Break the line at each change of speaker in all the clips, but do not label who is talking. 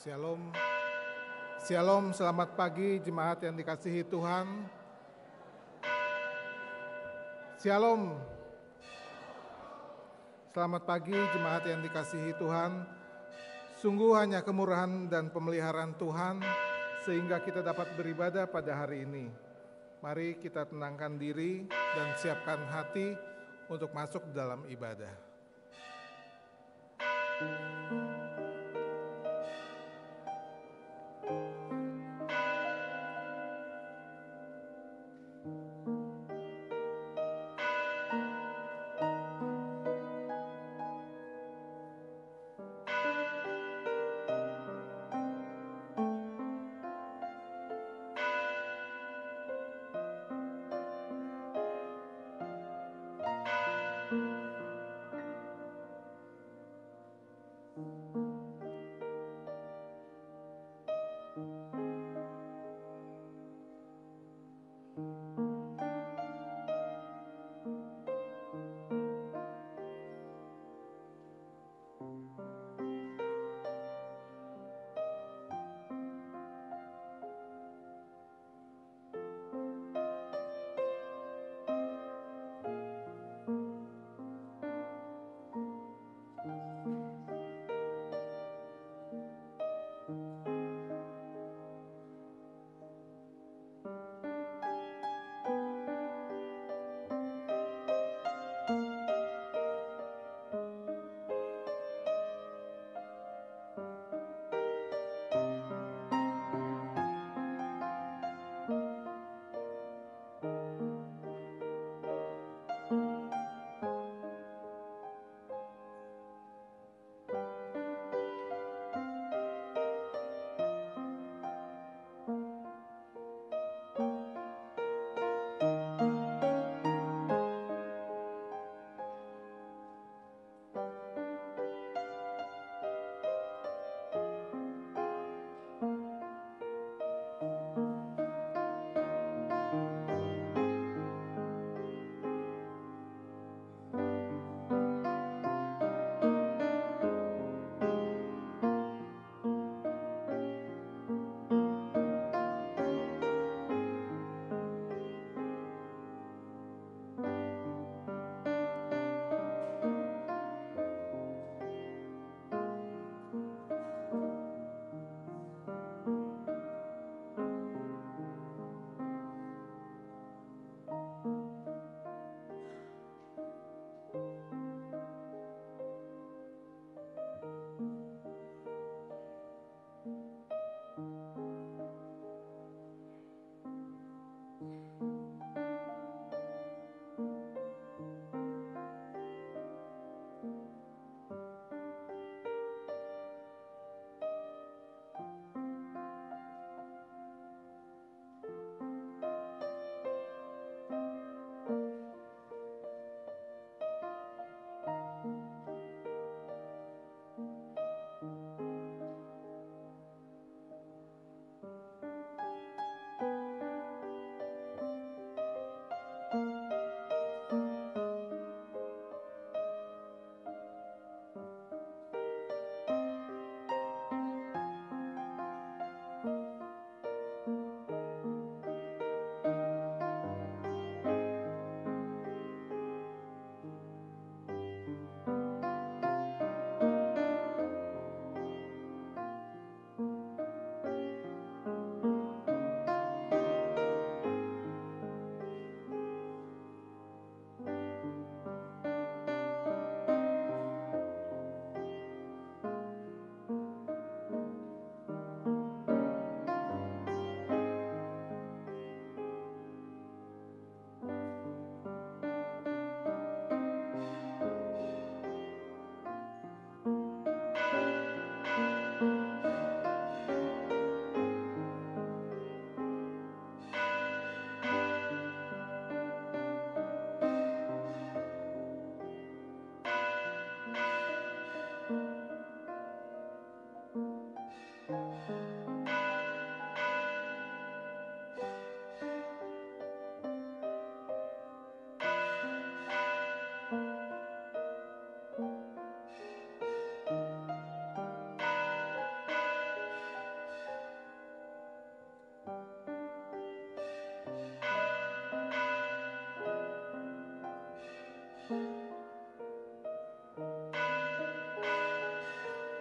Shalom. Shalom, selamat pagi jemaat yang dikasihi Tuhan. Shalom. Selamat pagi jemaat yang dikasihi Tuhan. Sungguh hanya kemurahan dan pemeliharaan Tuhan sehingga kita dapat beribadah pada hari ini. Mari kita tenangkan diri dan siapkan hati untuk masuk dalam ibadah.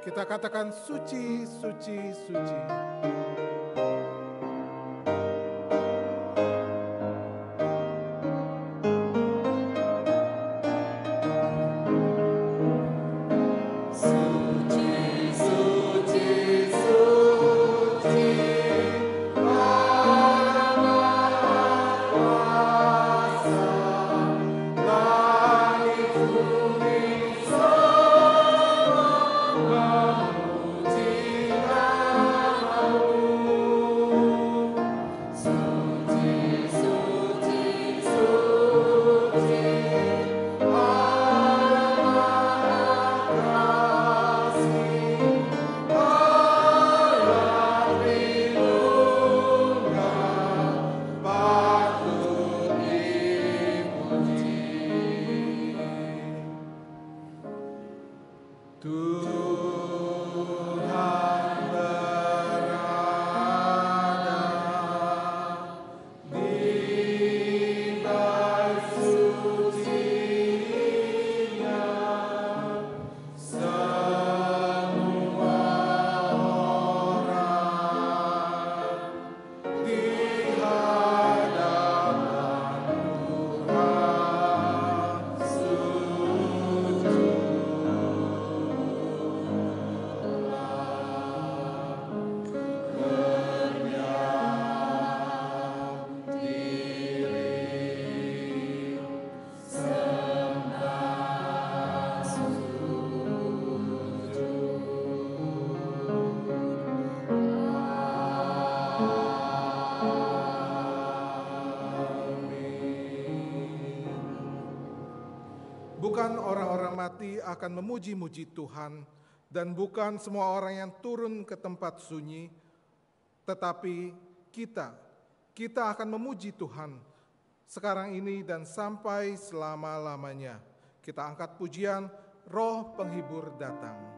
Kita katakan suci, suci, suci. Mati akan memuji-muji Tuhan, dan bukan semua orang yang turun ke tempat sunyi, tetapi kita, kita akan memuji Tuhan sekarang ini dan sampai selama-lamanya. Kita angkat pujian, roh penghibur datang.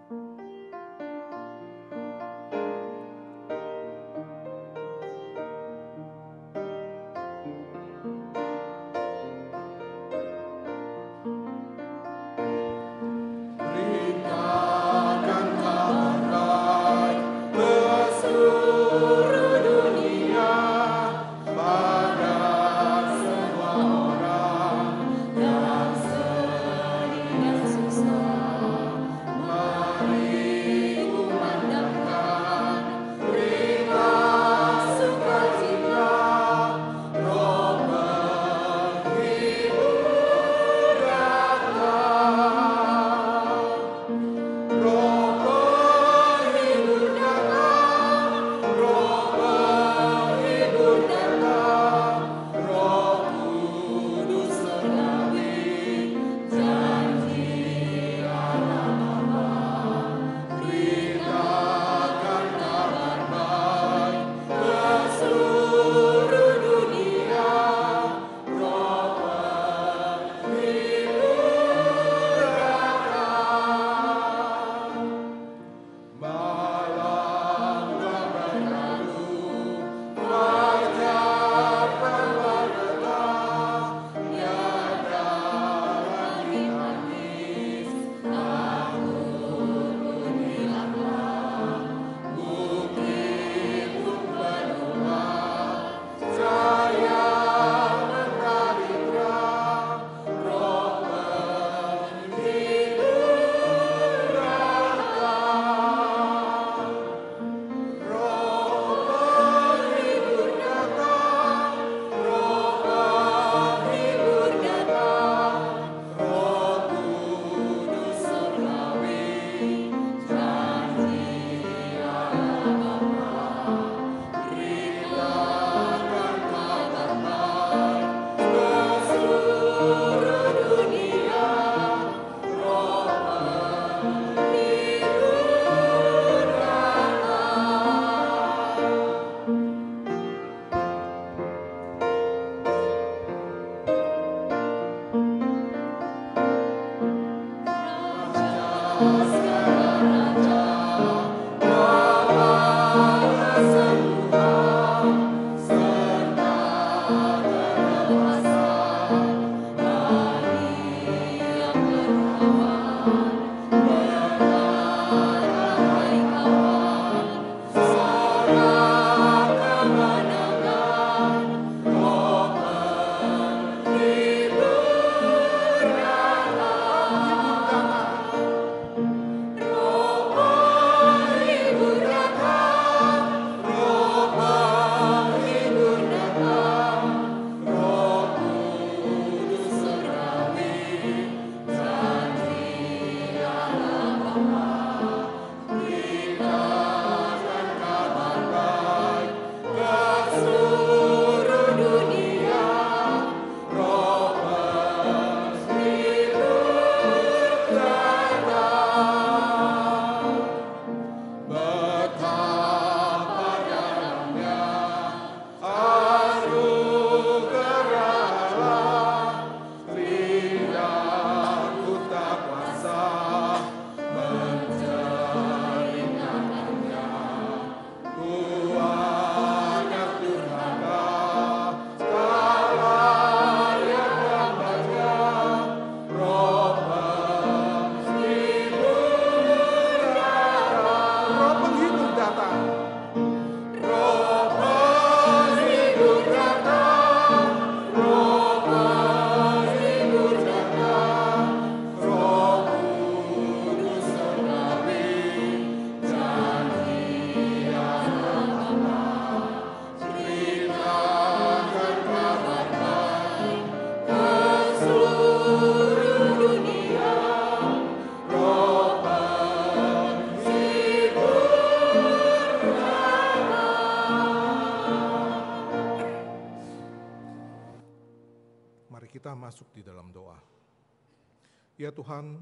Ya Tuhan,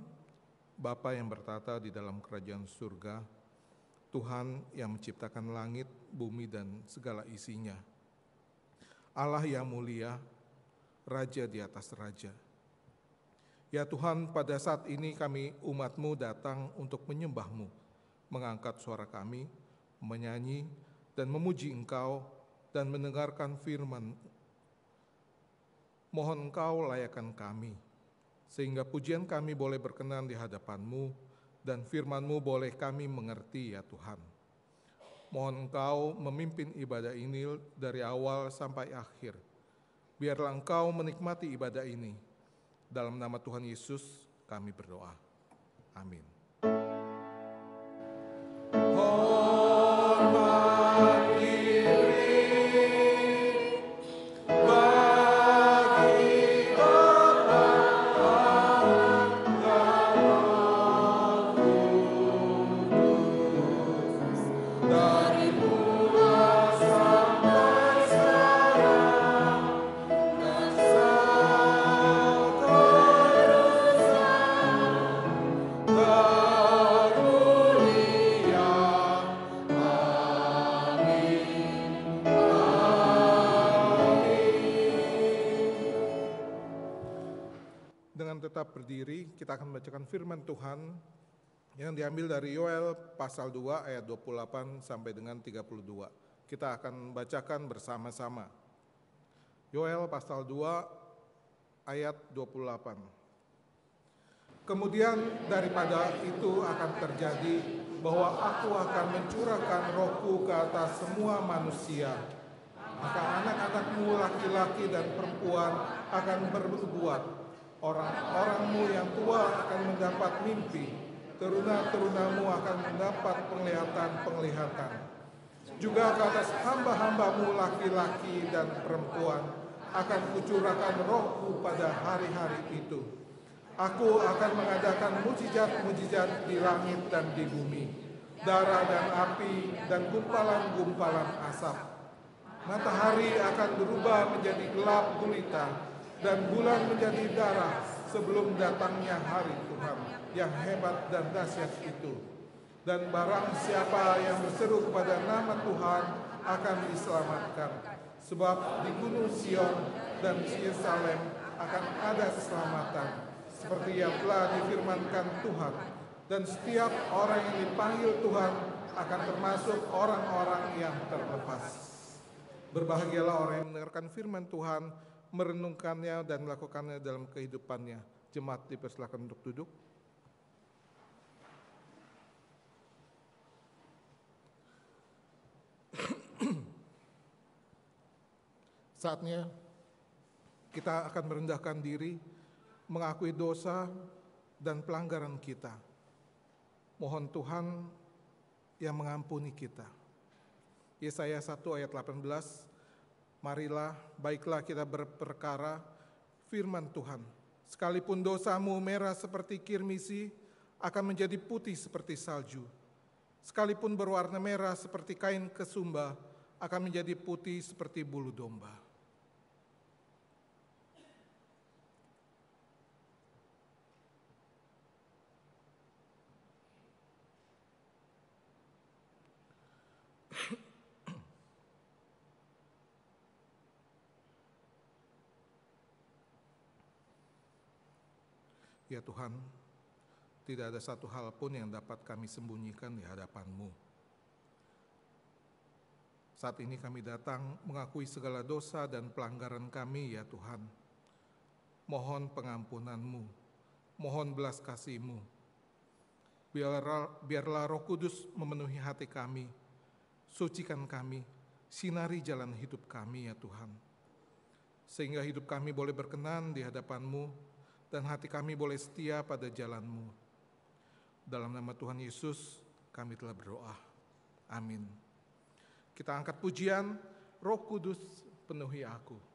Bapa yang bertata di dalam kerajaan surga, Tuhan yang menciptakan langit, bumi, dan segala isinya. Allah yang mulia, Raja di atas Raja. Ya Tuhan, pada saat ini kami umatmu datang untuk menyembahmu, mengangkat suara kami, menyanyi, dan memuji Engkau, dan mendengarkan firman. Mohon Engkau layakan kami, sehingga pujian kami boleh berkenan di hadapanmu, dan firman-Mu boleh kami mengerti ya Tuhan. Mohon Engkau memimpin ibadah ini dari awal sampai akhir. Biarlah Engkau menikmati ibadah ini. Dalam nama Tuhan Yesus kami berdoa. Amin. Membacakan firman Tuhan yang diambil dari Yoel pasal 2 ayat 28 sampai dengan 32. Kita akan bacakan bersama-sama. Yoel pasal 2 ayat 28. Kemudian daripada itu akan terjadi bahwa aku akan mencurahkan rohku ke atas semua manusia. Maka anak-anakmu laki-laki dan perempuan akan berbuat Orang-orangmu yang tua akan mendapat mimpi, teruna-terunamu akan mendapat penglihatan-penglihatan. Juga ke atas hamba-hambamu laki-laki dan perempuan akan kucurahkan rohku pada hari-hari itu. Aku akan mengadakan mujizat-mujizat di langit dan di bumi, darah dan api dan gumpalan-gumpalan asap. Matahari akan berubah menjadi gelap gulita, dan bulan menjadi darah sebelum datangnya hari Tuhan yang hebat dan dahsyat itu. Dan barang siapa yang berseru kepada nama Tuhan akan diselamatkan. Sebab di Gunung Sion dan Yerusalem akan ada keselamatan. Seperti yang telah difirmankan Tuhan. Dan setiap orang yang dipanggil Tuhan akan termasuk orang-orang yang terlepas. Berbahagialah orang yang mendengarkan firman Tuhan merenungkannya dan melakukannya dalam kehidupannya. Jemaat dipersilakan untuk duduk. Saatnya kita akan merendahkan diri, mengakui dosa dan pelanggaran kita. Mohon Tuhan yang mengampuni kita. Yesaya 1 ayat 18, Marilah, baiklah kita berperkara firman Tuhan. Sekalipun dosamu merah seperti kirmisi, akan menjadi putih seperti salju. Sekalipun berwarna merah seperti kain kesumba, akan menjadi putih seperti bulu domba. Ya Tuhan, tidak ada satu hal pun yang dapat kami sembunyikan di hadapan-Mu. Saat ini kami datang mengakui segala dosa dan pelanggaran kami ya Tuhan. Mohon pengampunan-Mu, mohon belas kasih-Mu. Biarlah, biarlah roh kudus memenuhi hati kami, sucikan kami, sinari jalan hidup kami ya Tuhan. Sehingga hidup kami boleh berkenan di hadapan-Mu, dan hati kami boleh setia pada jalan-Mu. Dalam nama Tuhan Yesus, kami telah berdoa. Amin. Kita angkat pujian, Roh Kudus penuhi aku.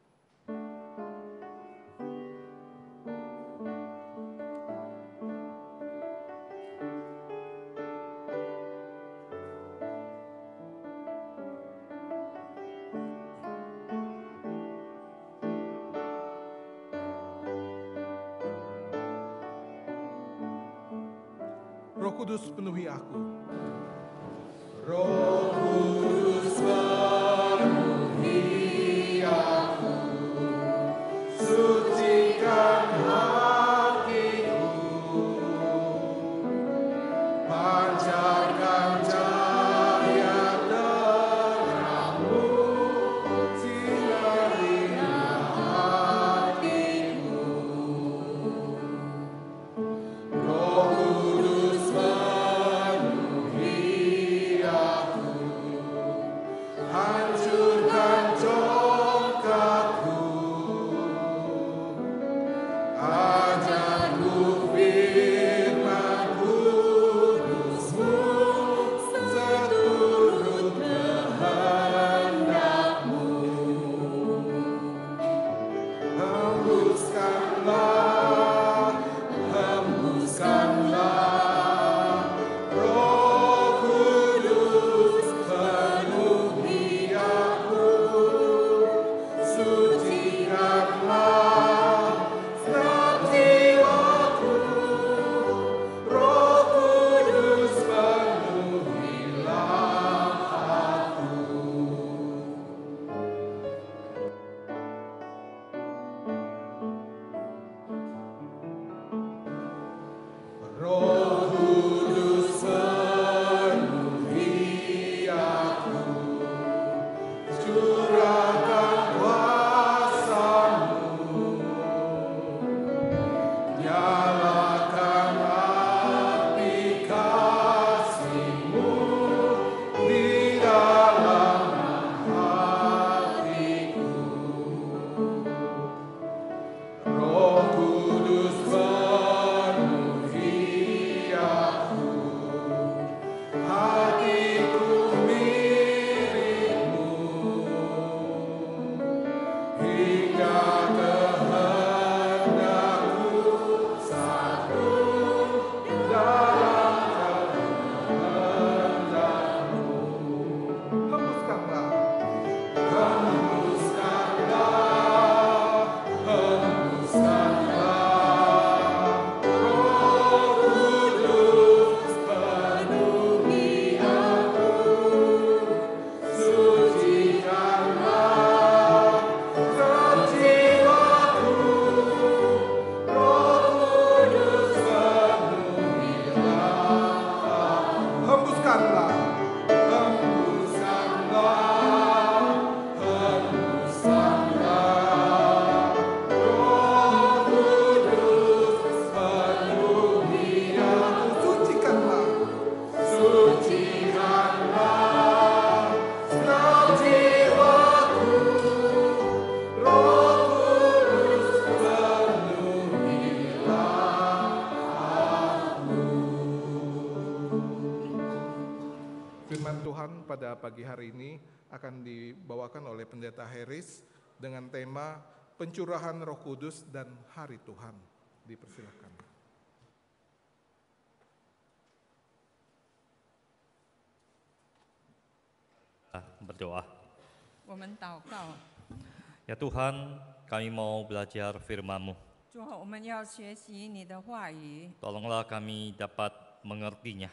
Pendeta Heris dengan tema Pencurahan Roh Kudus dan Hari Tuhan. Dipersilakan.
Ah, berdoa.
Ya Tuhan, kami mau belajar firman-Mu. Tolonglah kami dapat mengertinya.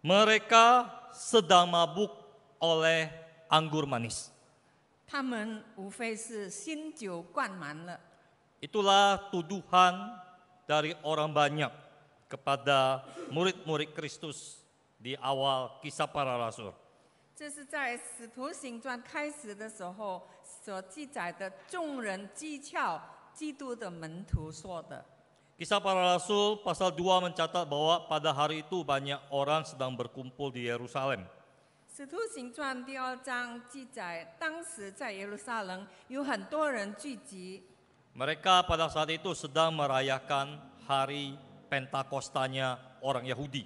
Mereka sedang mabuk oleh anggur manis.
他们无非是新酒灌满了。
Itulah tuduhan dari orang banyak kepada murid-murid Kristus di awal kisah para rasul.
这是在《使徒行传》开始的时候所记载的，众人讥诮基督的门徒说的。
Kisah para rasul pasal 2 mencatat bahwa pada hari itu banyak orang sedang berkumpul di Yerusalem.
《使徒行传》第二章记载，当时在耶路撒冷有很多人聚集，
Mereka pada saat itu sedang merayakan hari Pentakostanya orang Yahudi.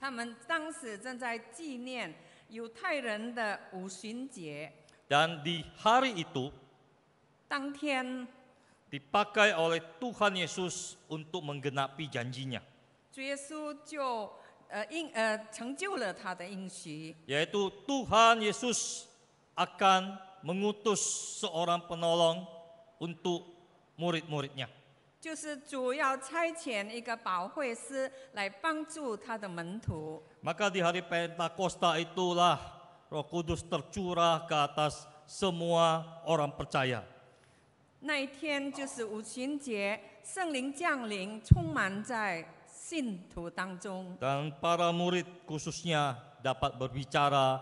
他们当时正在纪念犹太人的五旬节，
Dan di hari itu
当天
dipakai oleh Tuhan Yesus untuk menggenapi janjinya.
Eh, eh,
Yaitu Tuhan Yesus akan mengutus seorang penolong untuk murid-muridnya. Maka di hari Pentakosta itulah Roh Kudus tercurah ke atas semua orang percaya.
那一天就是五旬节，圣灵降临，充满在信徒当中。
Dan para murid khususnya dapat berbicara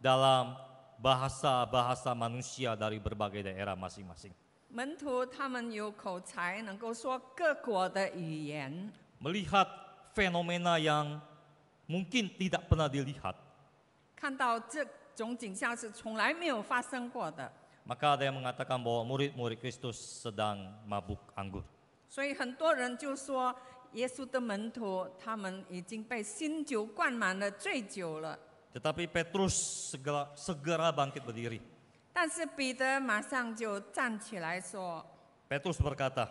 dalam bahasa-bahasa manusia dari berbagai daerah masing-masing.
门徒他们有口才，能够说各国的语言，
Melihat fenomena yang mungkin tidak pernah dilihat,
看到这种景象是从来没有发生过的。
maka ada yang mengatakan bahwa murid-murid Kristus sedang mabuk anggur.
所以很多人就说，耶稣的门徒他们已经被新酒灌满了醉酒了。
Tetapi Petrus segera, segera bangkit berdiri.
但是彼得马上就站起来说，
Petrus berkata,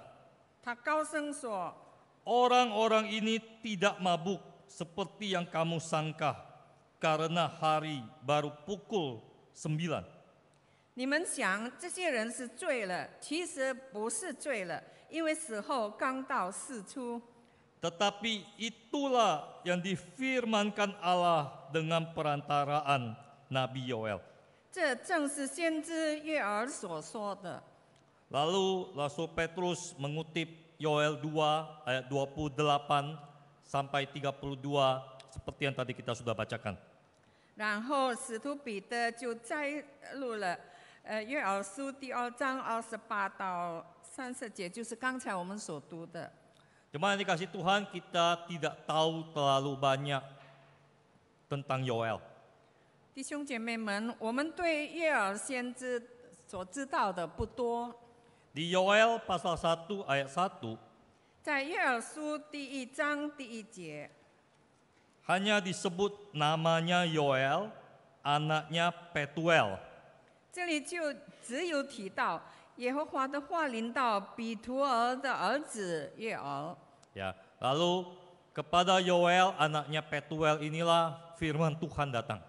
他高声说：“
Orang-orang ini tidak mabuk seperti yang kamu sangka karena hari baru pukul 9.
你们想这些人是醉了，其实不是醉了，因为时候刚到四初。
Tetapi itulah yang difirmankan Allah dengan perantaraan Nabi Yoel.
这正是先知约珥所说的。
Lalu Rasul Petrus mengutip Yoel 2 ayat 28 sampai 32 seperti yang tadi kita sudah bacakan.
然后使徒彼得就摘录了， 呃，约珥书第二章二十八到三十节，就是刚才我们所读的。
Cuma yang dikasih Tuhan kita tidak tahu terlalu banyak tentang Yoel.
弟兄姐妹们，我们对约珥先知所知道的不多，
Di Yoel pasal 1 ayat 1
在约珥书第一章第一节，
hanya disebut namanya Yoel, anaknya Petuel.
这里就只有提到耶和华的话临到比图尔的儿子约珥。
Ya, lalu kepada Yoel anaknya Petuel inilah firman Tuhan datang.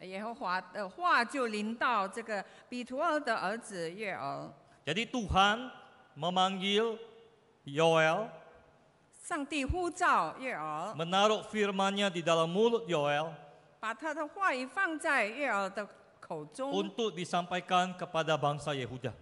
耶和华的话就临到这个比图尔的儿子约珥，
Jadi Tuhan memanggil Yoel,
上帝呼召约珥，
menaruh firman-Nya di dalam mulut Yoel
把他的话语放在约珥的 口中，
untuk disampaikan kepada bangsa Yehuda.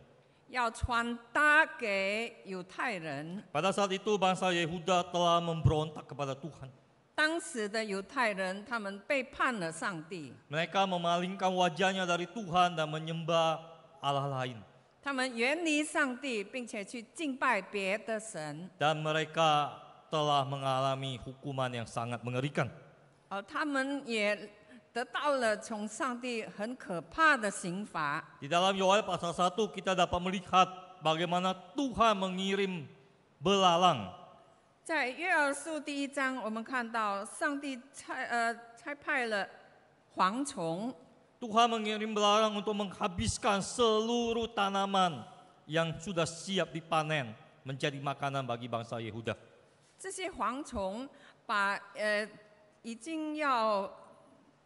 要传达给犹太人。
Pada saat itu bangsa Yehuda telah memberontak kepada Tuhan.
当时的犹太人，他们背叛了上帝，
Mereka memalingkan wajahnya dari Tuhan dan menyembah Allah lain.
他们远离上帝，并且去敬拜别的神，
Dan mereka telah mengalami hukuman yang sangat mengerikan.
而他们也 得到了从上帝很可怕的刑罚。
Di dalam Yoel pasal 1 kita dapat melihat bagaimana Tuhan mengirim belalang
在约珥书第一章，我们看到上帝差呃差派了蝗虫，
Tuhan mengirim belalang untuk menghabiskan seluruh tanaman yang sudah siap dipanen menjadi makanan bagi bangsa Yehuda.
这些蝗虫把呃已经要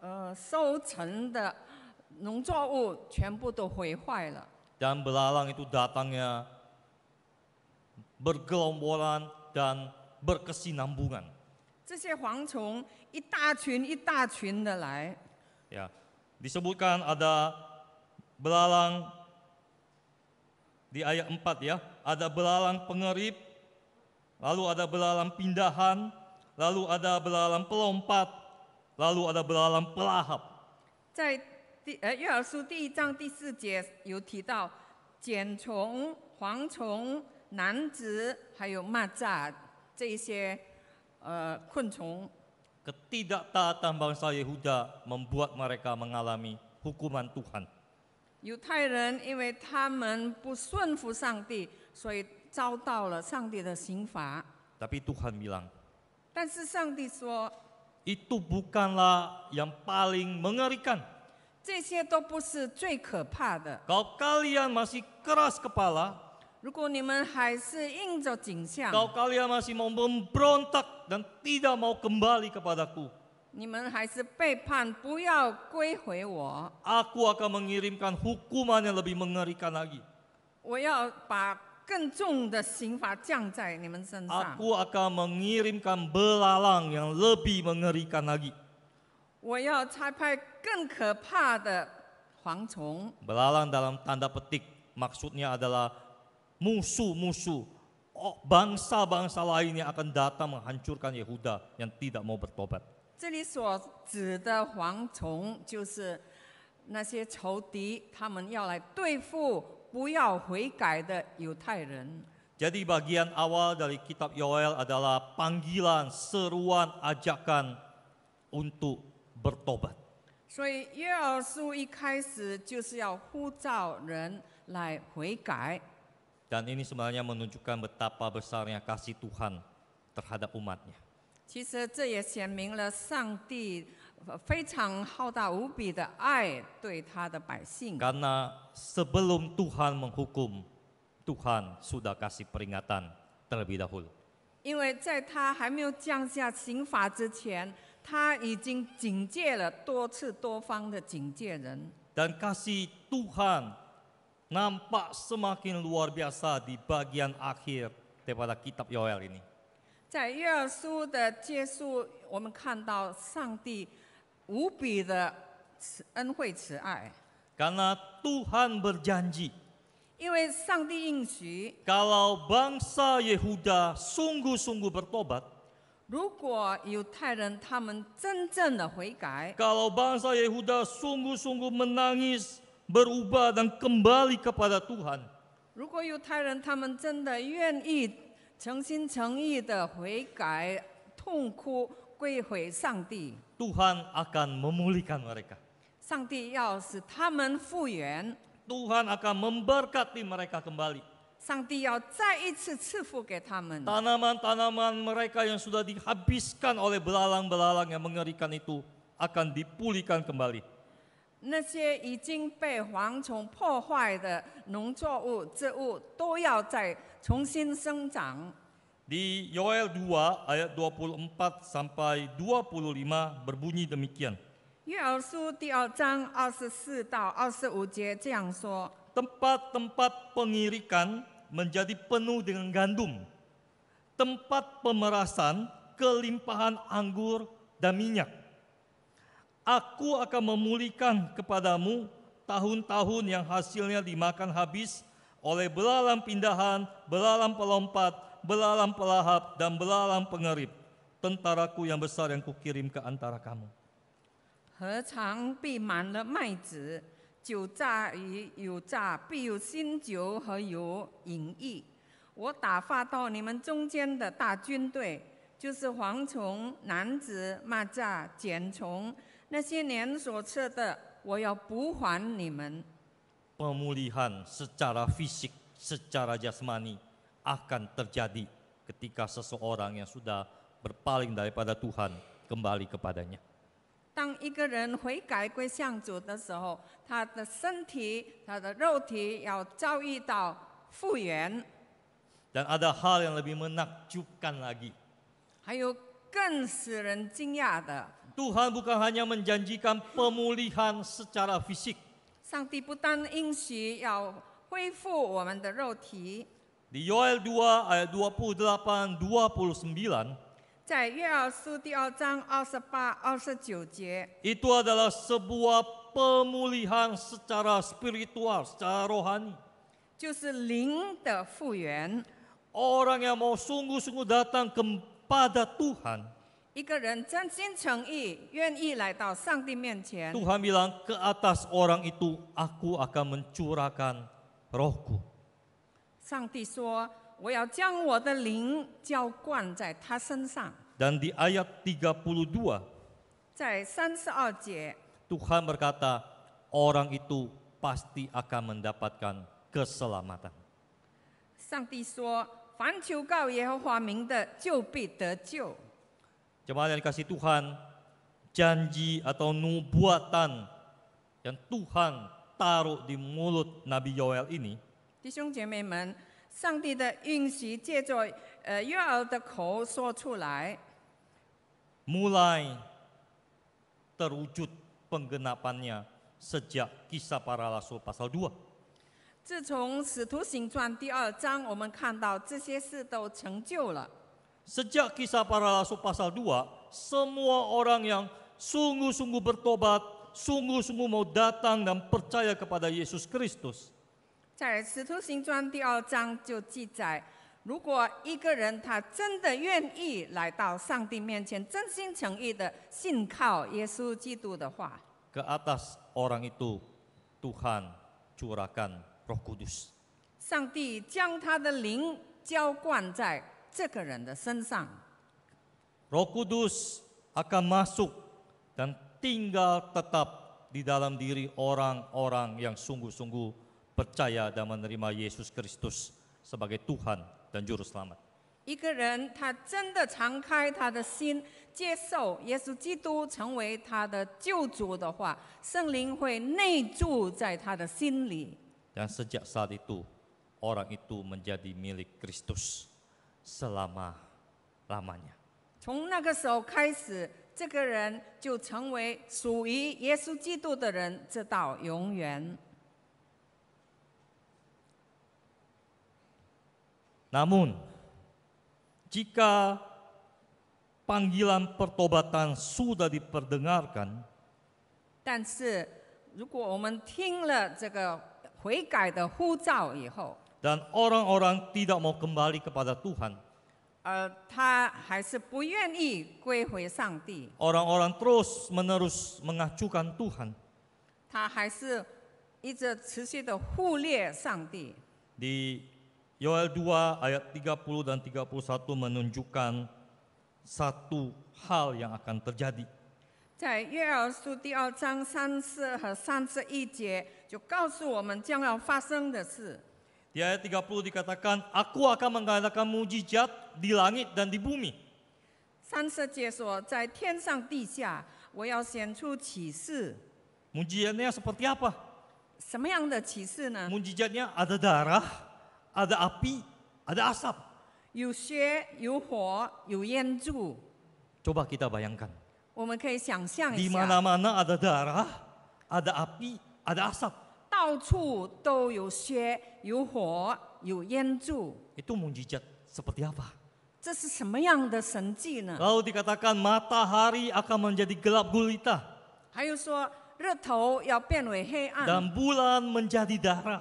呃收成的农作物全部都毁坏了。
Dan belalang itu datangnya bergelombolan dan berkesinambungan.
这些蝗虫一大群一大群的来，
Ya, disebutkan ada belalang di ayat 4 ya, ada belalang pengerip, lalu ada belalang pindahan, lalu ada belalang pelompat, lalu ada belalang pelahap.
在第呃约珥书第一章第四节有提到茧虫、蝗虫、男子还有蚂蚱这一些呃昆虫。
Ketidaktaatan bangsa Yehuda membuat mereka mengalami hukuman Tuhan.
犹太人因为他们不顺服上帝， 所以遭到了上帝的刑罚。
Tapi Tuhan bilang,
但是上帝说，
itu bukanlah yang paling mengerikan.
这些都不是最可怕的。
Kalau kalian masih keras kepala,
如果你们还是应着景象，
kalau kalian masih mau memberontak dan tidak mau kembali kepadaku,
你们还是背叛，不要归回我，
aku akan mengirimkan hukuman yang lebih mengerikan lagi.
我要把 更重的刑罚降在你们身上。
Aku akan mengirimkan belalang yang lebih mengerikan lagi.
我要差派更可怕的蝗虫，
Belalang dalam tanda petik maksudnya adalah musuh-musuh oh, bangsa-bangsa lain yang akan datang menghancurkan Yehuda yang tidak mau bertobat.
这里所指的蝗虫就是那些仇敌，他们要来对付 不要悔改的犹太人。
Jadi bagian awal dari kitab Yoel adalah panggilan, seruan, ajakan untuk bertobat.
所以约珥书一开始就是要呼召人来悔改，
Dan ini sebenarnya menunjukkan betapa besarnya kasih Tuhan terhadap umatnya.
其实这也显明了上帝呃 非常浩大无比的爱对他的百姓。
Karena sebelum Tuhan menghukum, Tuhan sudah kasih peringatan terlebih dahulu.
因为在他还没有降下刑罚之前，他已经警戒了多次多方的警戒人。
Dan kasih Tuhan nampak semakin luar biasa di bagian akhir daripada kitab Yoel ini.
在约珥书的结束，我们看到上帝无比的慈恩惠慈爱
，Karena Tuhan berjanji
因为上帝应许
，kalau bangsa Yehuda sungguh-sungguh bertobat,
如果犹太人他们真正的悔改
，kalau bangsa Yehuda sungguh-sungguh menangis, berubah dan kembali kepada Tuhan,
如果犹太人他们真的愿意诚心诚意的悔改、痛哭 归回上帝，
Tuhan akan memulihkan mereka.
上帝要使他们复原，
Tuhan akan memberkati mereka kembali.
上帝要再一次赐福给他们。
Tanaman-tanaman mereka yang sudah dihabiskan oleh belalang-belalang yang mengerikan itu akan dipulihkan kembali.
那些已经被蝗虫破坏的农作物、植物，都要再重新生长。
Di Yoel 2 ayat 24 sampai 25 berbunyi demikian.
约珥书第二章二十四到二十五节这样说：
Tempat-tempat pengirikan menjadi penuh dengan gandum. Tempat pemerasan kelimpahan anggur dan minyak. Aku akan memulihkan kepadamu tahun-tahun yang hasilnya dimakan habis oleh belalang pindahan, belalang pelompat, belalang pelahap, dan belalang pengerip. Tentaraku yang besar yang kukirim ke antara kamu.
何尝必满了麦子，酒榨鱼有榨，必有新酒和有饮意。我打发到你们中间的大军队，就是蝗虫、男子、蚂蚱、茧虫，那些年所吃的，我要补还你们。
pemulihan secara fisik, secara jasmani akan terjadi ketika seseorang yang sudah berpaling daripada Tuhan kembali kepadanya.
当一个人悔改归向主的时候，他的身体、他的肉体要遭遇到复原，
Dan ada hal yang lebih menakjubkan lagi.
还有更使人惊讶的，
Tuhan bukan hanya menjanjikan pemulihan secara fisik.
上帝不单应许要恢复我们的肉体，
Di Yoel 2 ayat 28 29
在约珥书第二章二十八、二十九节，
itu adalah sebuah pemulihan secara spiritual, secara rohani.
就是灵的复原。
Orang yang mau sungguh-sungguh datang kepada Tuhan,
一个人真心诚意，愿意来到上帝面前，
Tuhan bilang ke atas orang itu aku akan mencurahkan rohku.
上帝说：“我要将我的灵浇灌在他身上。
Dan di ayat 32
”在三十二节，
Tuhan berkata orang itu pasti akan mendapatkan keselamatan.
上帝说：“凡求告耶和华名的，就必得救。
Jemaat yang dikasih Tuhan, janji atau nubuatan yang Tuhan taruh di mulut Nabi Yoel ini ”
弟兄姐妹们，上帝的应许借着呃约珥的口说出来，
mulai terwujud penggenapannya sejak kisah para rasul pasal 2.
自从《使徒行传》第二章，我们看到这些事都成就了。
Sejak kisah para rasul pasal 2, semua orang yang sungguh-sungguh bertobat, sungguh-sungguh mau datang dan percaya kepada Yesus Kristus,
在《使徒行传》第二章就记载，如果一个人他真的愿意来到上帝面前，真心诚意的信靠耶稣基督的话
，ke atas orang itu Tuhan curahkan Roh Kudus.
上帝将他的灵浇灌在这个人的身上
，Roh Kudus akan masuk dan tinggal tetap di dalam diri orang-orang yang sungguh-sungguh percaya dan menerima Yesus Kristus sebagai Tuhan dan Juru Selamat.
一个人他真的敞开他的心，接受耶稣基督成为他的救主的话，圣灵会内住在他的心里。
Dan sejak saat itu orang itu menjadi milik Kristus selama-lamanya.
从那个时候开始，这个人就成为属于耶稣基督的人，直到永远。
Namun jika panggilan pertobatan sudah diperdengarkan,
但是，如果我们听了这个悔改的呼召以后，
dan orang-orang tidak mau kembali kepada Tuhan,
呃，他还是不愿意归回上帝，
orang-orang terus-menerus mengacukan Tuhan.
他还是一直持续的忽略上帝。
Di Yoel 2 ayat 30 dan 31 menunjukkan satu hal yang akan terjadi.
在约珥书第二章三四和三十一节，就告诉我们将要发生的事。
Di ayat 30 dikatakan, Aku akan mengadakan mujizat di langit dan di bumi.
三十节说，在天上地下，我要显出启示。
Mujizatnya seperti apa?
什么样的启示呢？
Mujizatnya ada darah, ada api, ada asap.
有血，有火，有烟柱。
Coba kita bayangkan.
我们可以想象
Di
一下，
mana-mana ada darah, ada api, ada asap.
到处都有血，有火，有烟柱。
Itu mujizat seperti apa?
这是什么样的神迹呢？
Lalu dikatakan matahari akan menjadi gelap gulita
还有说，日头要变为黑暗，
dan bulan menjadi darah.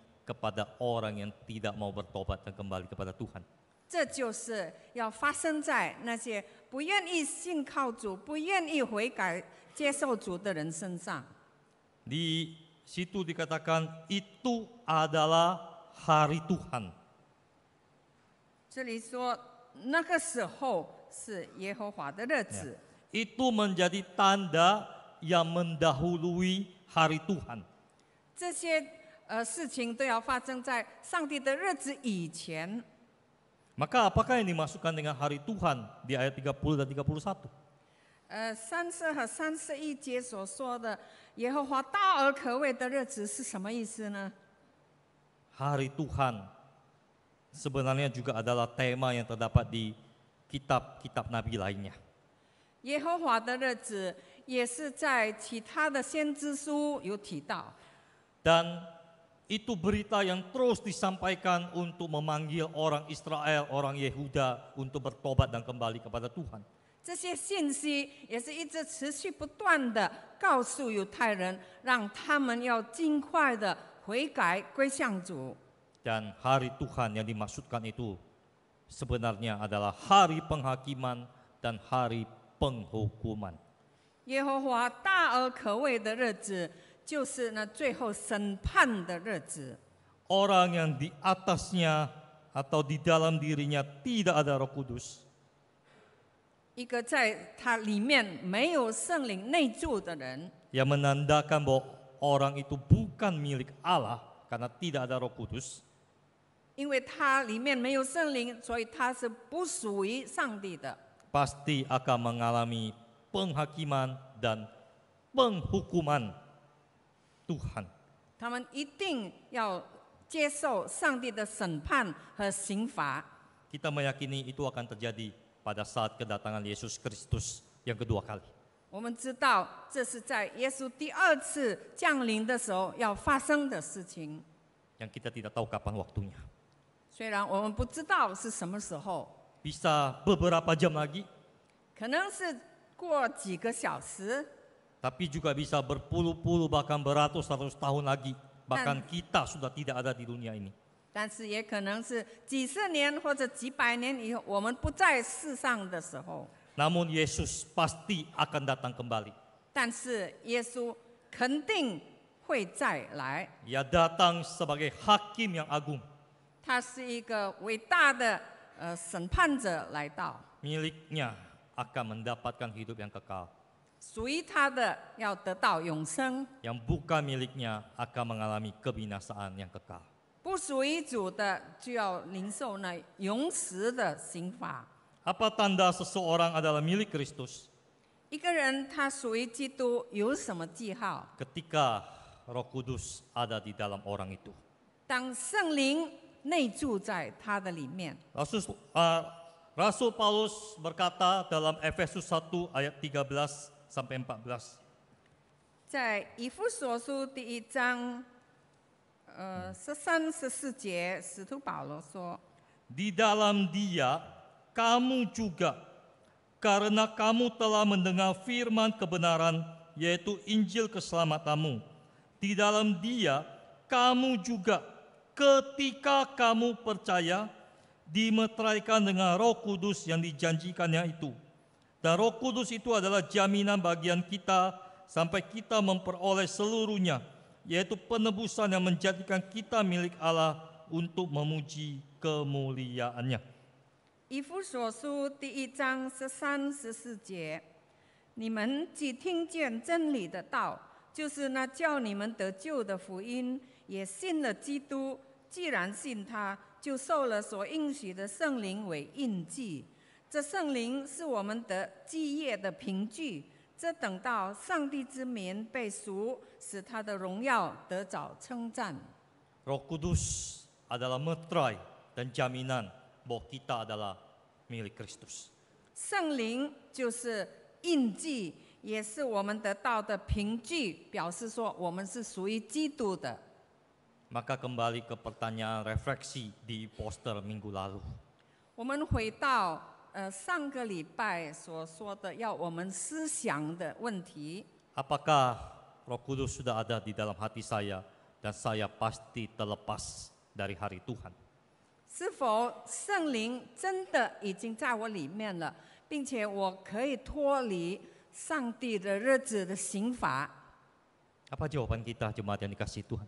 kepada orang yang tidak mau bertobat dan kembali kepada Tuhan.
这就是要发生在那些不愿意信靠主、不愿意悔改、接受主的人身上。
Di situ dikatakan itu adalah hari Tuhan.
这里说，那个时候是耶和华的日子。
Itu menjadi tanda yang mendahului hari Tuhan.
这些 呃事情都要发生在上帝的日子以前。
Maka apakah yang dimasukkan dengan hari Tuhan di ayat 30 dan 31?
呃，三十和三十一节所说的耶和华大而可畏的日子是什么意思呢
？Hari Tuhan sebenarnya juga adalah tema yang terdapat di kitab-kitab nabi lainnya.
耶和华的日子也是在其他的先知书有提到。
Dan itu berita yang terus disampaikan untuk memanggil orang Israel, orang Yehuda untuk bertobat dan kembali kepada Tuhan.
这些信息也是一直持续不断的告诉犹太人，让他们要尽快的悔改归向主。
Dan hari Tuhan yang dimaksudkan itu sebenarnya adalah hari penghakiman dan hari penghukuman.
耶和华大而可畏的日子， 就是那最后审判的日子。
Orang yang di atasnya atau di dalam dirinya tidak ada Roh Kudus,
一个在他里面没有圣灵内住的人，
yang menandakan bahwa orang itu bukan milik Allah karena tidak ada Roh Kudus,
因为他里面没有圣灵，所以他是不属于上帝的。
pasti akan mengalami penghakiman dan penghukuman Tuhan.
他们一定要接受上帝的审判和刑罚。
Kita meyakini itu akan terjadi pada saat kedatangan Yesus Kristus yang kedua kali.
我们知道这是在耶稣第二次降临的时候要发生的事情。
Yang kita tidak tahu kapan waktunya.
虽然我们不知道是什么时候，
Bisa beberapa jam lagi,
可能是过几个小时，
tapi juga bisa berpuluh-puluh bahkan beratus-ratus tahun lagi. Bahkan kita sudah tidak ada di dunia ini.
但是也可能是几十年或者几百年以后，我们不在世上的时候。
Namun Yesus pasti akan datang kembali.
但是耶稣肯定会再来，
Ia datang sebagai hakim yang agung.
他是一个伟大的呃审判者来到，
Miliknya akan mendapatkan hidup yang kekal.
属于他的要得到永生，
Yang bukan miliknya akan mengalami kebinasaan yang kekal.
不属于主的就要领受那永死的刑罚。
Apa tanda seseorang adalah milik Kristus?
一个人他属于基督有什么记号？
Ketika Roh Kudus ada di dalam orang itu.
当圣灵内住在他的里面，
Rasul, uh, Rasul Paulus berkata dalam Efesus 1 ayat 13 sampai 14.
在以弗所书第一章，呃，十三、十四节，使徒保罗说：
Di dalam dia kamu juga karena kamu telah mendengar firman kebenaran yaitu Injil keselamatanmu. Di dalam dia kamu juga ketika kamu percaya dimeteraikan dengan Roh Kudus yang dijanjikannya itu. Dan Roh Kudus itu adalah jaminan bagian kita sampai kita memperoleh seluruhnya, yaitu penebusan yang menjadikan kita milik Allah untuk memuji kemuliaannya.
以弗所书第一章十三、十四节，你们既听见真理的道，就是那叫你们得救的福音，也信了基督。既然信他，就受了所应许的圣灵为印记。这圣灵是我们的基业的凭据。这等到上帝之名被赎，使他的荣耀得着称赞。
Roh Kudus adalah meterai dan jaminan bahwa kita adalah milik Kristus.
圣灵就是印记，也是我们得到的凭据，表示说我们是属于基督的。
Maka kembali ke pertanyaan refleksi di poster minggu lalu.
我们回到呃上个礼拜所说的要我们思想的问题
，Apakah Roh Kudus sudah ada di dalam hati saya dan saya pasti terlepas dari hari Tuhan?
是否圣灵真的已经在我里面了，并且我可以脱离上帝的日子的刑罚
？Apa jawaban kita jemaat yang dikasih Tuhan?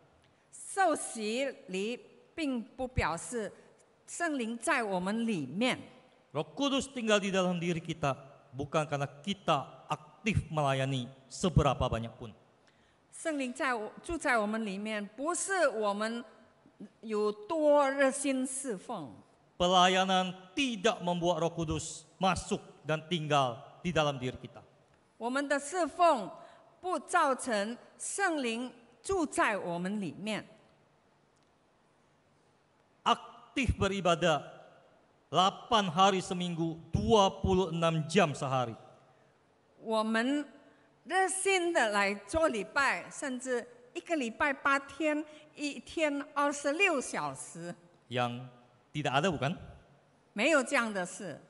受洗礼并不表示圣灵在我们里面。
Roh Kudus tinggal di dalam diri kita bukan karena kita aktif melayani seberapa banyak pun.
圣灵在我住在我们里面，不是我们有多热心侍奉
，Pelayanan tidak membuat Roh Kudus masuk dan tinggal di dalam diri kita.
我们的侍奉不造成圣灵住在我们里面。
Ak- aktif beribadah 8 hari seminggu, 26 jam sehari.
我们热心的来做礼拜，甚至一个礼拜八天，一天二十六小时，
Yang tidak ada bukan?
没有这样的事。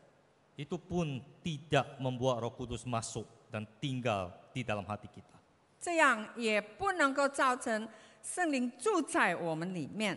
Itu pun tidak membuat Roh Kudus masuk dan tinggal di dalam hati kita.
这样也不能够造成圣灵住在我们里面。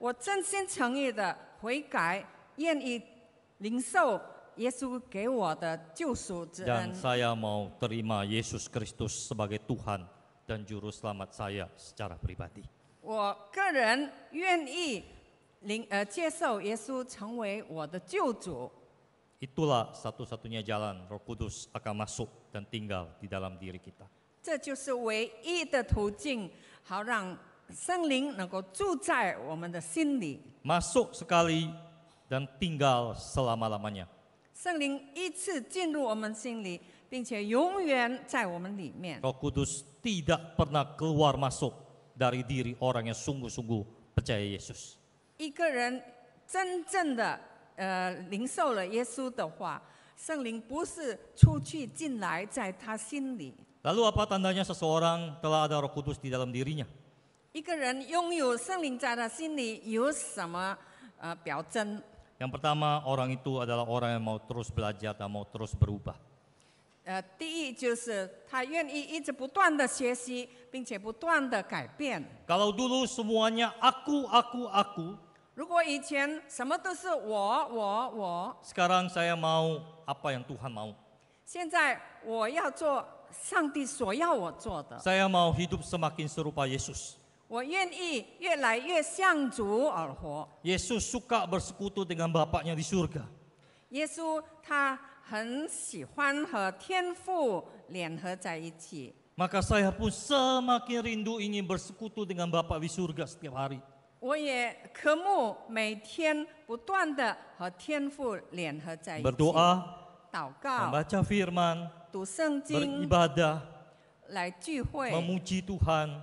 我真心诚意的悔改，愿意领受耶稣给我的救赎之
Dan
恩。
saya mau terima Yesus Kristus sebagai Tuhan dan Juru Selamat saya secara pribadi.
我个人愿意领呃接受耶稣成为我的救主。
Itulah satu-satunya jalan Roh Kudus akan masuk dan tinggal di dalam diri kita.
这就是唯一的途径，好让 圣灵能够住在我们的心里。
Masuk sekali dan tinggal selama-lamanya.
圣灵依次进入我们心里，并且永远在我们里面。
Roh Kudus tidak pernah keluar masuk dari diri orang yang sungguh-sungguh percaya Yesus.
一个人真正的呃领受了耶稣的话，圣灵不是出去进来，在他心里。
Lalu apa tandanya seseorang telah ada Roh Kudus di dalam dirinya?
一个人拥有圣灵在他心里，有什么呃表征？
Yang pertama, orang itu adalah orang yang mau terus belajar dan mau terus berubah.
呃，第一就是他愿意一直不断的学习，并且不断的改变。
Kalau dulu semuanya aku, aku, aku,
如果以前什么都是我我我，
sekarang saya mau apa yang Tuhan mau.
现在我要做上帝所要我做的，
Saya mau hidup semakin serupa Yesus.
我愿意越来越向主而活。
Yesus suka bersekutu dengan Bapaknya di surga.
耶稣他很喜欢和天父联合在一起，
Maka saya pun semakin rindu ingin bersekutu dengan Bapa di surga setiap hari.
我也渴慕每天不断的和天父联合在一起，
Berdoa,
祷告、
membaca firman,
读圣经、
beribadah,
来聚会、
memuji Tuhan,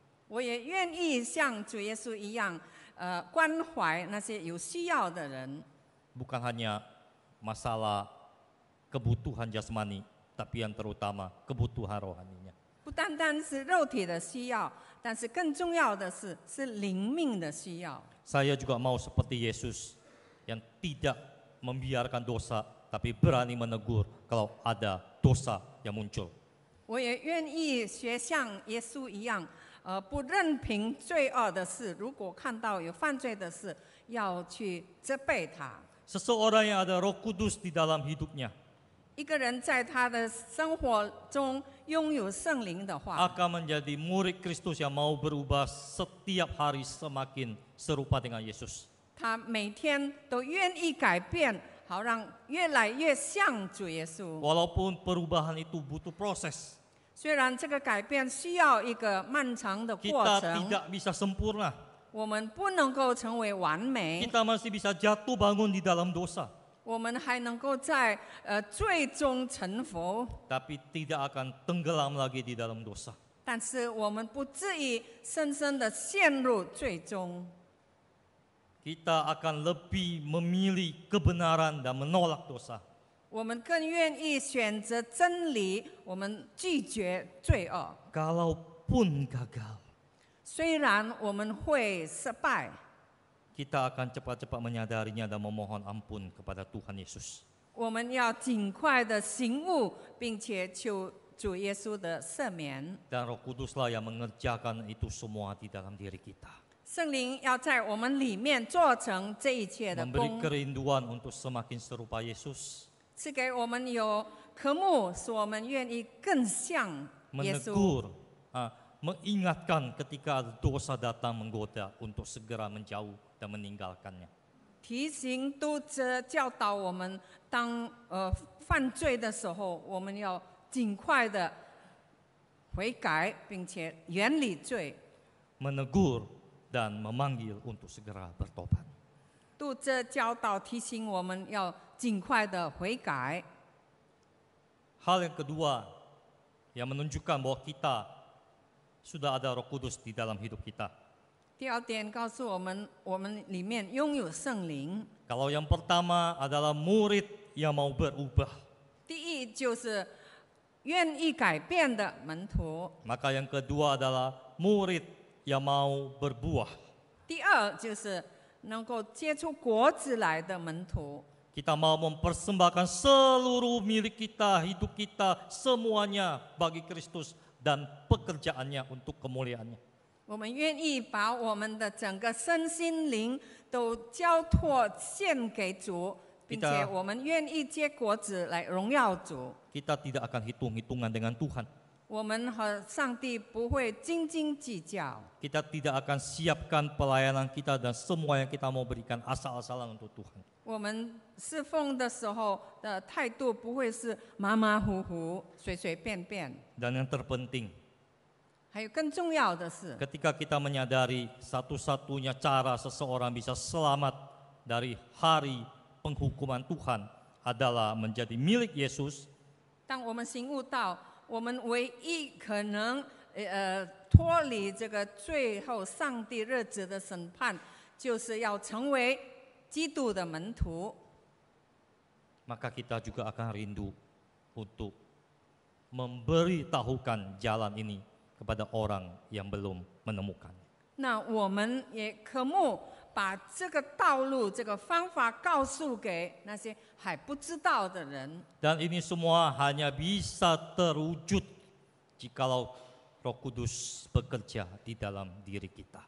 我也愿意像主耶稣一样，呃，关怀那些有需要的人，
Bukan hanya masalah kebutuhan jasmani, tapi yang terutama kebutuhan rohaninya.
不单单是肉体的需要，但是更重要的是是灵命的需要。
Saya juga mau seperti Yesus yang tidak membiarkan dosa, tapi berani menegur kalau ada dosa yang muncul.
我也愿意学像耶稣一样， 呃，不任凭罪恶的事，如果看到有犯罪的事，要去责备他。
Seseorang yang ada Roh Kudus di dalam hidupnya
一个人在他的生活中拥有圣灵的话，
akan menjadi murid Kristus yang mau berubah setiap hari semakin serupa dengan Yesus.
他每天都愿意改变，好让越来越像主耶稣。
Walaupun perubahan itu butuh proses,
虽然这个改变需要一个漫长的过
kita
程
，tidak bisa sempurna.
我们不能够成为完美
，Kita masih bisa jatuh bangun di dalam dosa,
我们还能够在呃最终臣服
，tapi tidak akan tenggelam lagi di dalam dosa.
但是我们不至于深深的陷入最终。
Kita akan lebih memilih kebenaran dan menolak dosa.
我们更愿意选择真理，我们拒绝罪恶。
Kalaupun gagal,
虽然我们会失败，
kita akan cepat-cepat menyadarinya dan memohon ampun kepada Tuhan Yesus.
我们要尽快的醒悟，并且求主耶稣的赦免。
Dan Roh Kuduslah yang mengerjakan itu semua di dalam diri kita.
圣灵要在我们里面做成这一切的
Memberi
功，
kerinduan untuk semakin serupa Yesus.
赐给我们有科目，使我们愿意更像耶稣。
Menegur, ah, mengingatkan ketika dosa datang menggoda untuk segera menjauh dan meninggalkannya.
提醒督责教导我们，当呃犯罪的时候，我们要尽快的悔改，并且远离罪。
Menegur dan memanggil untuk segera bertobat.
督责教导提醒我们要 尽快的悔改。
Hal yang kedua yang menunjukkan bahwa kita sudah ada Roh Kudus di dalam hidup kita.
第二点告诉我们，我们里面拥有圣灵。
Kalau yang pertama adalah murid yang mau berubah,
第一就是愿意改变的门徒，
maka yang kedua adalah murid yang mau berbuah.
第二就是能够结出果子来的门徒。
Kita mau mempersembahkan seluruh milik kita, hidup kita, semuanya bagi Kristus dan pekerjaannya untuk kemuliaannya.
我们愿意把我们的整个身心灵都交托献给主，并且
Kita-
我们愿意结果子来荣耀主。
Kita tidak akan hitung-hitungan dengan Tuhan.
我们和上帝不会斤斤计较，
Kita tidak akan siapkan pelayanan kita dan semua yang kita mau berikan asal-asalan untuk Tuhan.
我们侍奉的时候的态度不会是马马虎虎、随随便便。
Dan yang terpenting,
还有更重要的是
，ketika kita menyadari satu-satunya cara seseorang bisa selamat dari hari penghukuman Tuhan adalah menjadi milik Yesus,
当我们醒悟到我们唯一可能呃呃脱离这个最后上帝日子的审判，就是要成为 基督的门徒，
maka kita juga akan rindu untuk memberitahukan jalan ini kepada orang yang belum menemukan.
那我们也渴慕把这个道路、这个方法告诉给那些还不知道的人。
Dan ini semua hanya bisa terwujud jikalau Roh Kudus bekerja di dalam diri kita.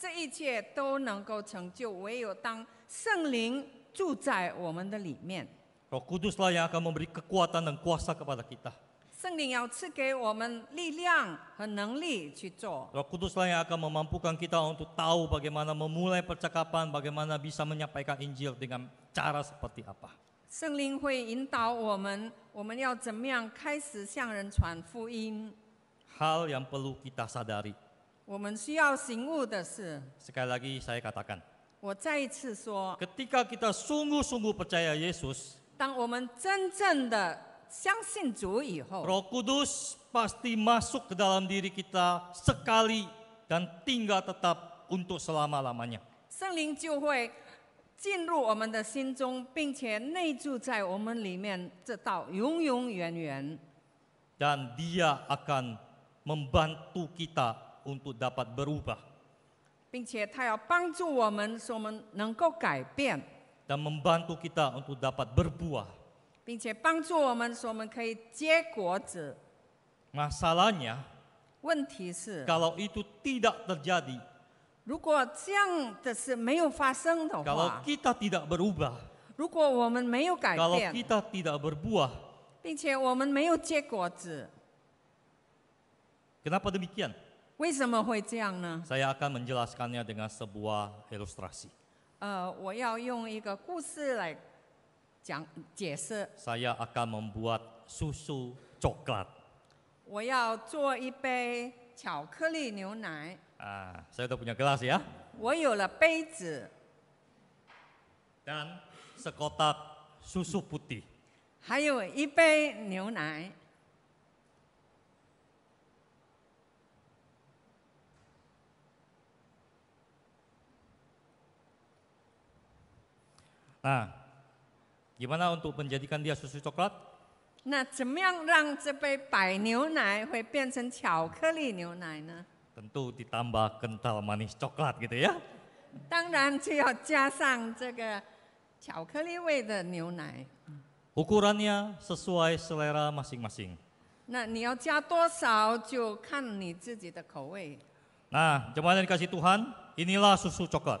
这一切都能够成就，唯有当圣灵住在我们的里面，
Roh Kuduslah yang akan memberi kekuatan dan kuasa kepada kita.
圣灵要赐给我们力量和能力去做。
Roh Kuduslah yang akan memampukan kita untuk tahu bagaimana memulai percakapan, bagaimana bisa menyampaikan Injil dengan cara seperti apa.
圣灵会引导我们，我们要怎么样开始向人传福音？
Hal yang perlu kita sadari.
我们需要醒悟的是
，Sekali lagi saya katakan,
我再一次说
，ketika kita sungguh-sungguh percaya Yesus,
当我们真正的相信主以后
，Roh Kudus pasti masuk ke dalam diri kita sekali dan tinggal tetap untuk selama-lamanya.
圣灵就会进入我们的心中，并且内住在我们里面，直到永永远远。
Dan dia akan membantu kita untuk dapat berubah
并且他要帮助我们，使我们能够改变，
dan membantu kita untuk dapat berbuah.
并且帮助我们，使我们可以结果子。
Masalahnya
问题是，
kalau itu tidak terjadi,
如果这样的事没有发生的
kalau
话，
kita tidak berubah,
如果我们没有改
kalau
变，
kita tidak berbuah,
并且我们没有结果子，
kenapa demikian?
为什么会这样呢？
Saya akan menjelaskannya dengan sebuah ilustrasi.
呃，我要用一个故事来讲解释。
Saya akan membuat susu coklat.
我要做一杯巧克力牛奶，
Ah, saya udah punya gelas ya.
我有了杯子，
Dan sekotak susu putih.
还有一杯牛奶。
Nah, gimana untuk menjadikan dia susu coklat?
那怎么样让这杯白牛奶会变成巧克力牛奶呢？
Tentu ditambah kental manis coklat gitu ya.
当然就要加上这个巧克力味的牛奶。
Ukurannya sesuai selera masing-masing.
那你要加多少，就看你自己的口味。
Nah, jemaat yang dikasih Tuhan, inilah susu coklat.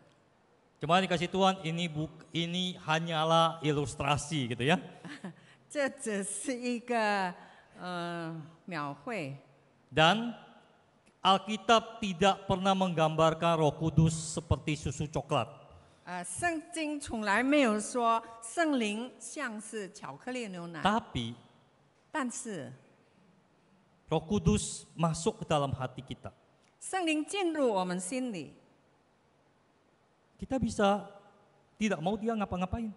Jemaat dikasih Tuhan, ini buk, ini hanyalah ilustrasi gitu ya.
这只是一个呃描绘，
Dan Alkitab tidak pernah menggambarkan Roh Kudus seperti susu coklat.
呃，圣经从来没有说圣灵像是巧克力牛奶，
Tapi
但是
Roh Kudus masuk ke dalam hati kita.
圣灵进入我们心里，
Kita bisa tidak mau dia ngapa-ngapain.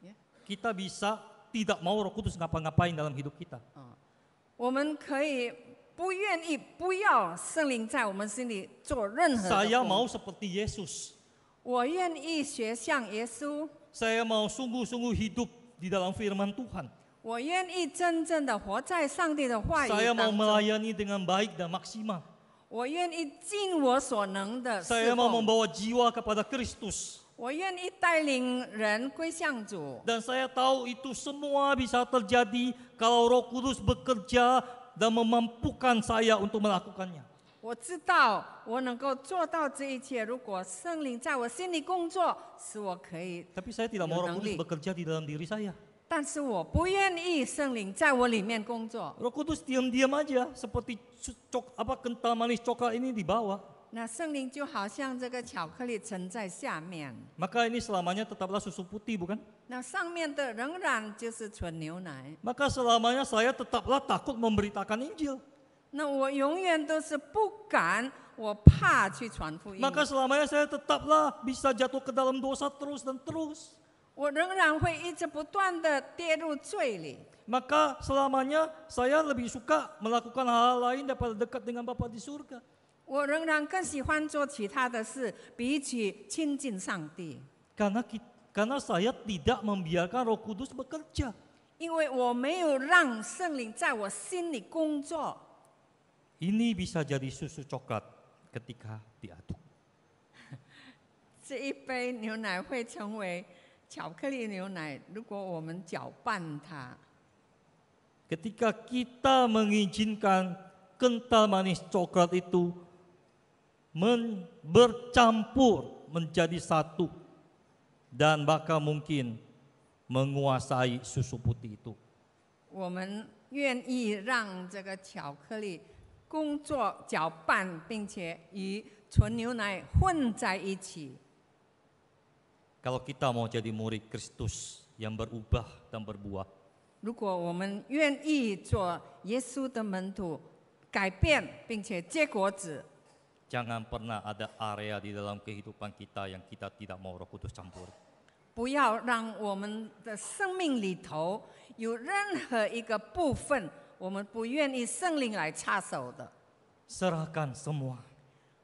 Ya.
Kita bisa tidak mau Roh Kudus ngapa-ngapain dalam hidup kita.
我们可以不愿意不要圣灵在我们心里做任何的
Saya
工
mau seperti Yesus.
我愿意学像耶稣，
Saya mau sungguh-sungguh hidup di dalam firman Tuhan.
我愿意真正的活在上帝的话语
Saya mau
当中，
melayani dengan baik dan maksimal.
我愿意尽我所能的
Saya
侍
mau
奉，
membawa jiwa kepada Kristus.
我愿意带领人归向主。
Dan saya tahu itu semua bisa terjadi kalau Roh Kudus bekerja dan memampukan saya untuk melakukannya.
我知道我能够做到这一切，如果圣灵在我心里工作，使我可以。
Tapi saya tidak mau Roh Kudus
Nangli.
bekerja di dalam diri saya.
但是我不愿意圣灵在我里面工作。
Roh Kudus diam-diam aja seperti su- cok, apa kental manis coklat ini di bawah.
那圣灵就好像这个巧克力沉在下面，
Maka ini selamanya tetaplah susu putih bukan?
那上面的仍然就是纯牛奶。
Maka selamanya saya tetaplah takut memberitakan Injil.
那我永远都是不敢，我怕去传福音，
Maka selamanya saya tetaplah bisa jatuh ke dalam dosa terus dan terus.
我仍然会一直不断的跌入罪里。
Maka selamanya saya lebih suka melakukan hal lain daripada dekat dengan Bapa di surga.
我仍然更喜欢做其他的事，比起亲近上帝
，Karena ki- karena saya tidak membiarkan Roh Kudus bekerja.
因为我没有让圣灵在我心里工作。
Ini bisa jadi susu coklat ketika diaduk.
这一杯牛奶会成为巧克力牛奶，如果我们搅拌它。
Ketika kita mengizinkan kental manis coklat itu men- bercampur menjadi satu dan bahkan mungkin menguasai susu putih itu.
我们愿意让这个巧克力工作搅拌，并且与纯牛奶混在一起。
Kalau kita mau jadi murid Kristus yang berubah dan berbuah,
如果我们愿意做耶稣的门徒，改变并且结果子，
jangan pernah ada area di dalam kehidupan kita yang kita tidak mau Roh Kudus campur.
不要让我们的生命里头有任何一个部分，我们不愿意圣灵来插手的。
Serahkan semua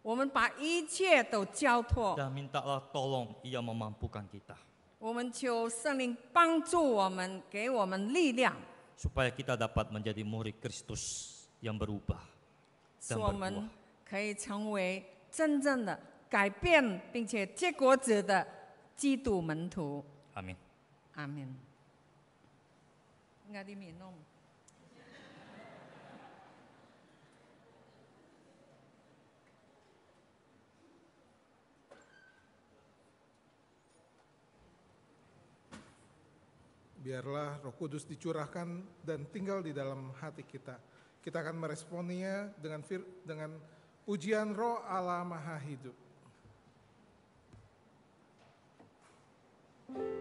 我们把一切都交托
，dan mintalah tolong Ia memampukan kita
我们求圣灵帮助我们，给我们力量
，supaya kita dapat menjadi murid Kristus yang berubah
使
dan
我们
berbuah.
们可以成为真正的改变并且结果子的基督门徒。
Amin.
阿门。应该的米弄。
Biarlah Roh Kudus dicurahkan dan tinggal di dalam hati kita. Kita akan meresponinya dengan fir, dengan pujian Roh Allah Maha Hidup. Roh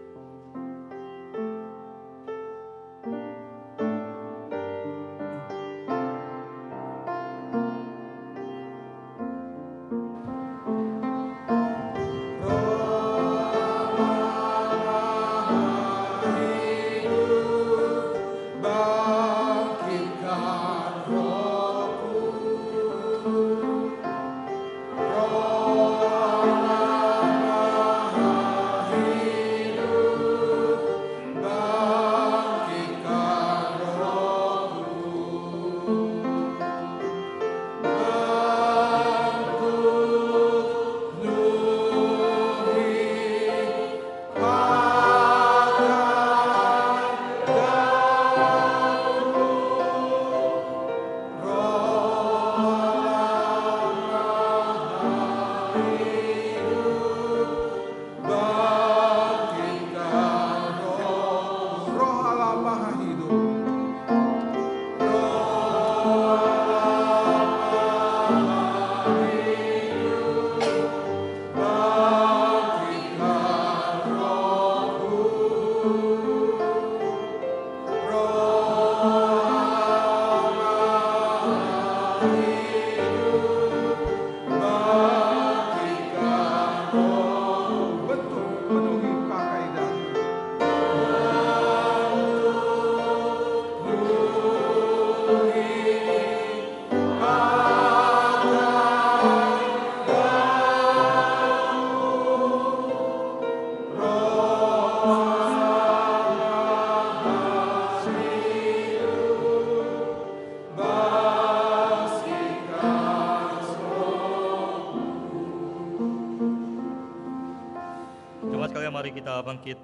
bangkit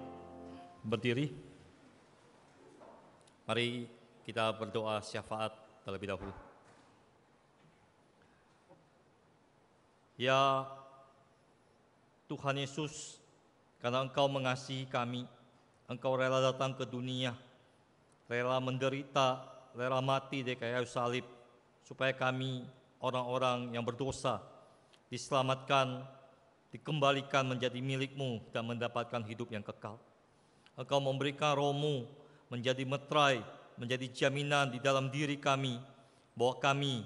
berdiri. Mari kita berdoa syafaat terlebih dahulu. Ya Tuhan Yesus, karena Engkau mengasihi kami, Engkau rela datang ke dunia, rela menderita, rela mati di kayu salib, supaya kami orang-orang yang berdosa diselamatkan dikembalikan menjadi milikmu dan mendapatkan hidup yang kekal. Engkau memberikan rohmu menjadi metrai, menjadi jaminan di dalam diri kami bahwa kami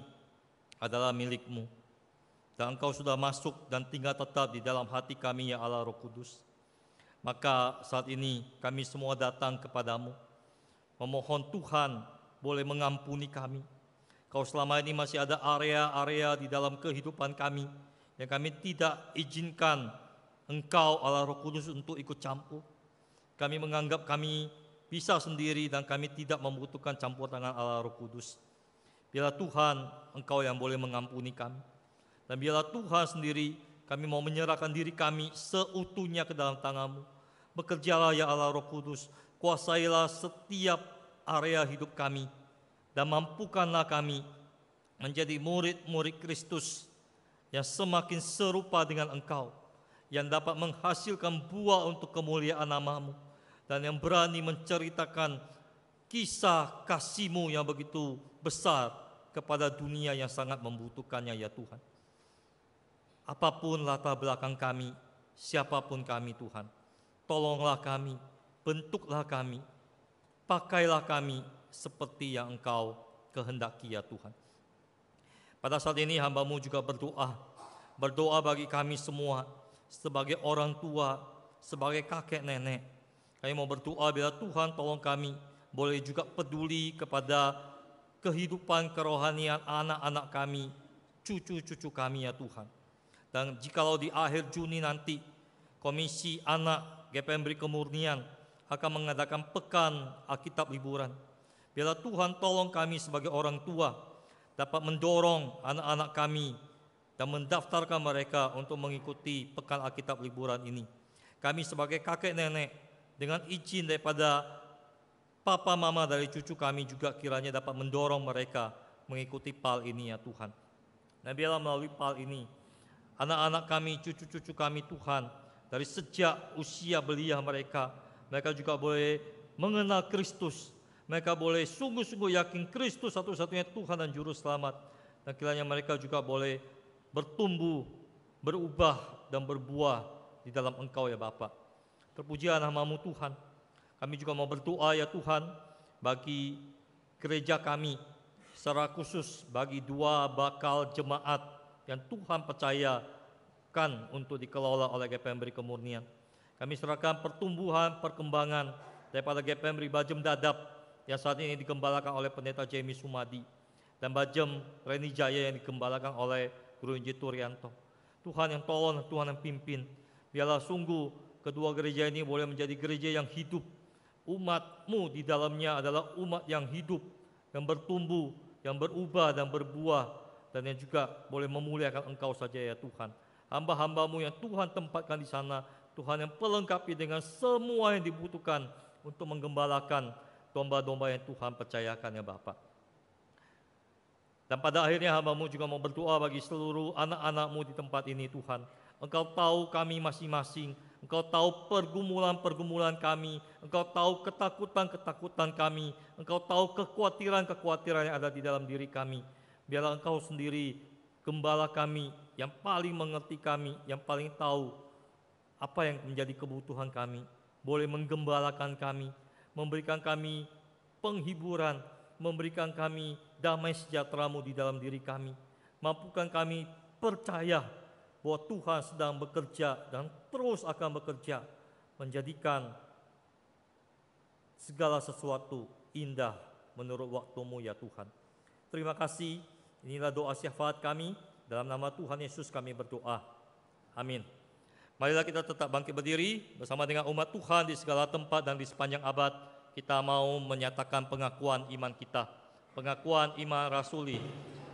adalah milikmu. Dan engkau sudah masuk dan tinggal tetap di dalam hati kami ya Allah Roh Kudus. Maka saat ini kami semua datang kepadamu, memohon Tuhan boleh mengampuni kami. Kau selama ini masih ada area-area di dalam kehidupan kami yang kami tidak izinkan Engkau Allah Roh Kudus untuk ikut campur. Kami menganggap kami bisa sendiri dan kami tidak membutuhkan campur tangan Allah Roh Kudus. Biarlah Tuhan Engkau yang boleh mengampuni kami. Dan biarlah Tuhan sendiri kami mau menyerahkan diri kami seutuhnya ke dalam tanganmu. Bekerjalah ya Allah Roh Kudus, kuasailah setiap area hidup kami dan mampukanlah kami menjadi murid-murid Kristus yang semakin serupa dengan Engkau, yang dapat menghasilkan buah untuk kemuliaan namamu, dan yang berani menceritakan kisah kasih-Mu yang begitu besar kepada dunia yang sangat membutuhkannya ya Tuhan. Apa pun latar belakang kami, siapa pun kami Tuhan, tolonglah kami, bentuklah kami, pakailah kami seperti yang Engkau kehendaki ya Tuhan. Pada saat ini hambamu juga berdoa, berdoa bagi kami semua sebagai orang tua, sebagai kakek nenek. Kami mau berdoa bila Tuhan tolong kami boleh juga peduli kepada kehidupan kerohanian anak-anak kami, cucu-cucu kami ya Tuhan. Dan jikalau di akhir Juni nanti Komisi Anak GPMBRI Kemurnian akan mengadakan pekan Alkitab liburan. Bila Tuhan tolong kami sebagai orang tua dapat mendorong anak-anak kami dan mendaftarkan mereka untuk mengikuti pekan Alkitab liburan ini. Kami sebagai kakek nenek dengan izin daripada papa mama dari cucu kami juga kiranya dapat mendorong mereka mengikuti PAL ini ya Tuhan. Dan biarlah melalui PAL ini anak-anak kami, cucu-cucu kami Tuhan dari sejak usia belia mereka, mereka juga boleh mengenal Kristus. Mereka boleh sungguh-sungguh yakin Kristus satu-satunya Tuhan dan Juru Selamat. Dan kiranya mereka juga boleh bertumbuh, berubah, dan berbuah di dalam Engkau ya Bapa. Terpujilah namamu Tuhan. Kami juga mau berdoa ya Tuhan bagi gereja kami, secara khusus bagi dua bakal jemaat yang Tuhan percayakan untuk dikelola oleh GPMBRI Kemurnian. Kami serahkan pertumbuhan, perkembangan daripada GPMBRI Bajem Dadap yang saat ini digembalakan oleh pendeta Jamie Sumadi dan Bajem Reni Jaya yang digembalakan oleh Guru Injil Turianto. Tuhan yang tolong, Tuhan yang pimpin. Biarlah sungguh kedua gereja ini boleh menjadi gereja yang hidup. Umatmu di dalamnya adalah umat yang hidup, yang bertumbuh, yang berubah dan berbuah, dan yang juga boleh memuliakan Engkau saja ya Tuhan. Hamba-hambamu yang Tuhan tempatkan di sana, Tuhan yang pelengkapi dengan semua yang dibutuhkan untuk menggembalakan domba-domba yang Tuhan percayakan ya Bapak. Dan pada akhirnya hambamu juga mau berdoa bagi seluruh anak-anakmu di tempat ini Tuhan. Engkau tahu kami masing-masing, Engkau tahu pergumulan-pergumulan kami, Engkau tahu ketakutan-ketakutan kami, Engkau tahu kekhawatiran-kekhawatiran yang ada di dalam diri kami. Biarlah Engkau sendiri gembala kami yang paling mengerti kami, yang paling tahu apa yang menjadi kebutuhan kami. Boleh menggembalakan kami, memberikan kami penghiburan, memberikan kami damai sejahtera-Mu di dalam diri kami. Mampukan kami percaya bahwa Tuhan sedang bekerja dan terus akan bekerja menjadikan segala sesuatu indah menurut waktumu ya Tuhan. Terima kasih. Inilah doa syafaat kami. Dalam nama Tuhan Yesus kami berdoa. Amin. Marilah kita tetap bangkit berdiri bersama dengan umat Tuhan di segala tempat dan di sepanjang abad. Kita mau menyatakan pengakuan iman kita. Pengakuan iman rasuli.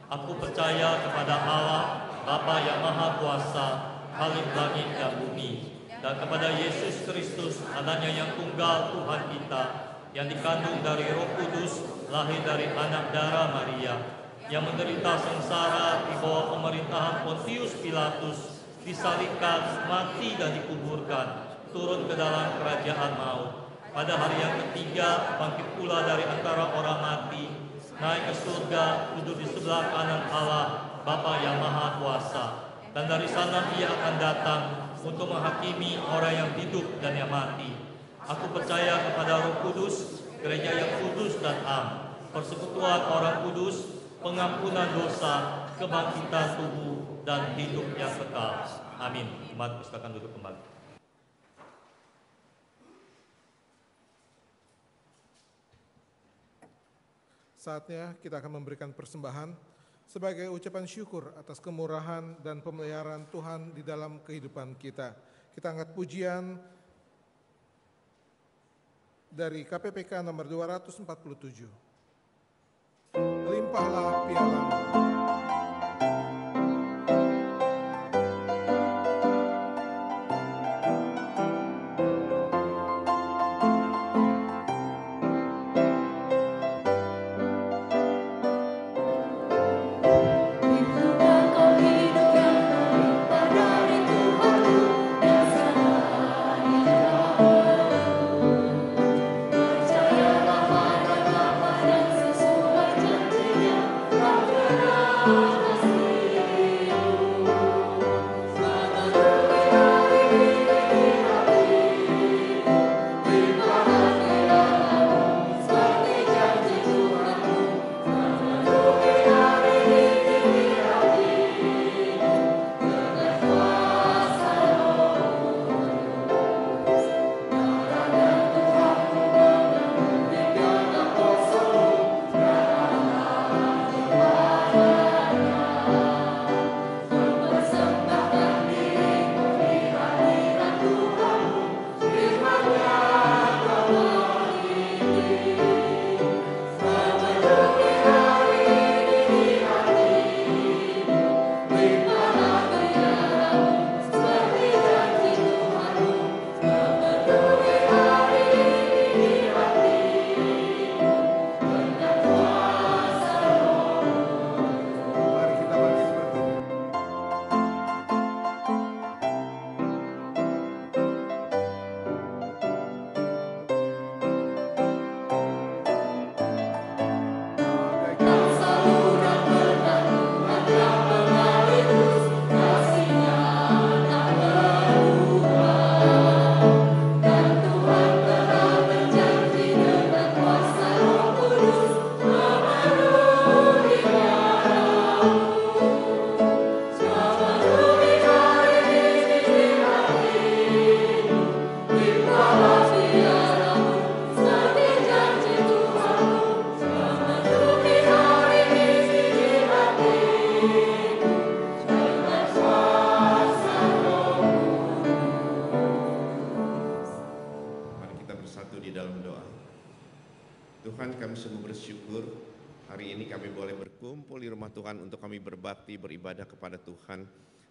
Aku percaya kepada Allah, Bapa yang Maha Kuasa, Khalik langit dan bumi, dan kepada Yesus Kristus, anaknya yang tunggal Tuhan kita, yang dikandung dari roh kudus, lahir dari anak darah Maria, yang menderita sengsara di bawah pemerintahan Pontius Pilatus, disalibkan, mati dan dikuburkan, turun ke dalam kerajaan maut. Pada hari yang ketiga, bangkit pula dari antara orang mati, naik ke surga, duduk di sebelah kanan Allah, Bapa yang Maha Kuasa. Dan dari sana ia akan datang untuk menghakimi orang yang hidup dan yang mati. Aku percaya kepada Roh Kudus, gereja yang kudus dan am, persekutuan orang kudus, pengampunan dosa, kebangkitan tubuh, dan hidup yang kekal. Amin. Umat silakan duduk kembali.
Saatnya kita akan memberikan persembahan sebagai ucapan syukur atas kemurahan dan pemeliharaan Tuhan di dalam kehidupan kita. Kita angkat pujian dari KPPK nomor 247. Limpahlah pialamu.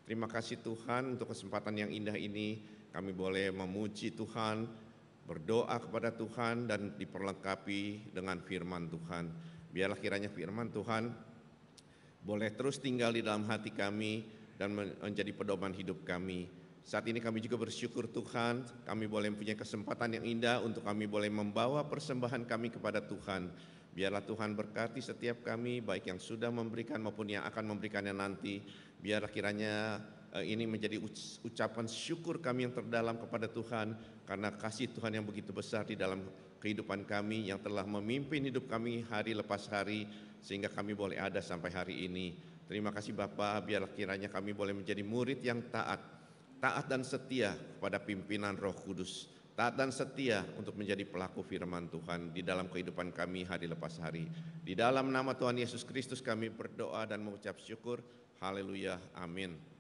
Terima kasih Tuhan untuk kesempatan yang indah ini kami boleh memuji Tuhan, berdoa kepada Tuhan dan diperlengkapi dengan firman Tuhan. Biarlah kiranya firman Tuhan boleh terus tinggal di dalam hati kami dan men- menjadi pedoman hidup kami. Saat ini kami juga bersyukur Tuhan, kami boleh mempunyai kesempatan yang indah untuk kami boleh membawa persembahan kami kepada Tuhan. Biarlah Tuhan berkati setiap kami, baik yang sudah memberikan maupun yang akan memberikannya nanti. Biarlah kiranya eh, ini menjadi uc- ucapan syukur kami yang terdalam kepada Tuhan, karena kasih Tuhan yang begitu besar di dalam kehidupan kami yang telah memimpin hidup kami hari lepas hari sehingga kami boleh ada sampai hari ini. Terima kasih Bapak, biarlah kiranya kami boleh menjadi murid yang taat, taat dan setia pada pimpinan Roh Kudus, taat dan setia untuk menjadi pelaku firman Tuhan di dalam kehidupan kami hari lepas hari. Di dalam nama Tuhan Yesus Kristus kami berdoa dan mengucap syukur. Haleluya. Amin.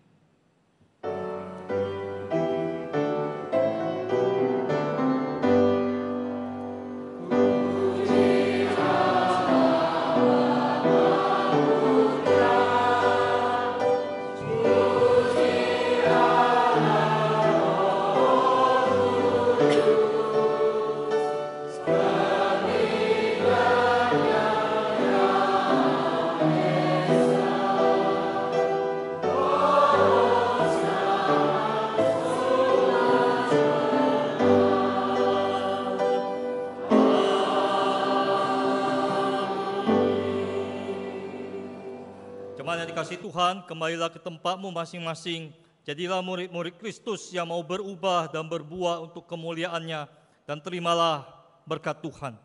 Tuhan, kembalilah ke tempatmu masing-masing. Jadilah murid-murid Kristus yang mau berubah dan berbuah untuk kemuliaannya. Dan terimalah berkat Tuhan.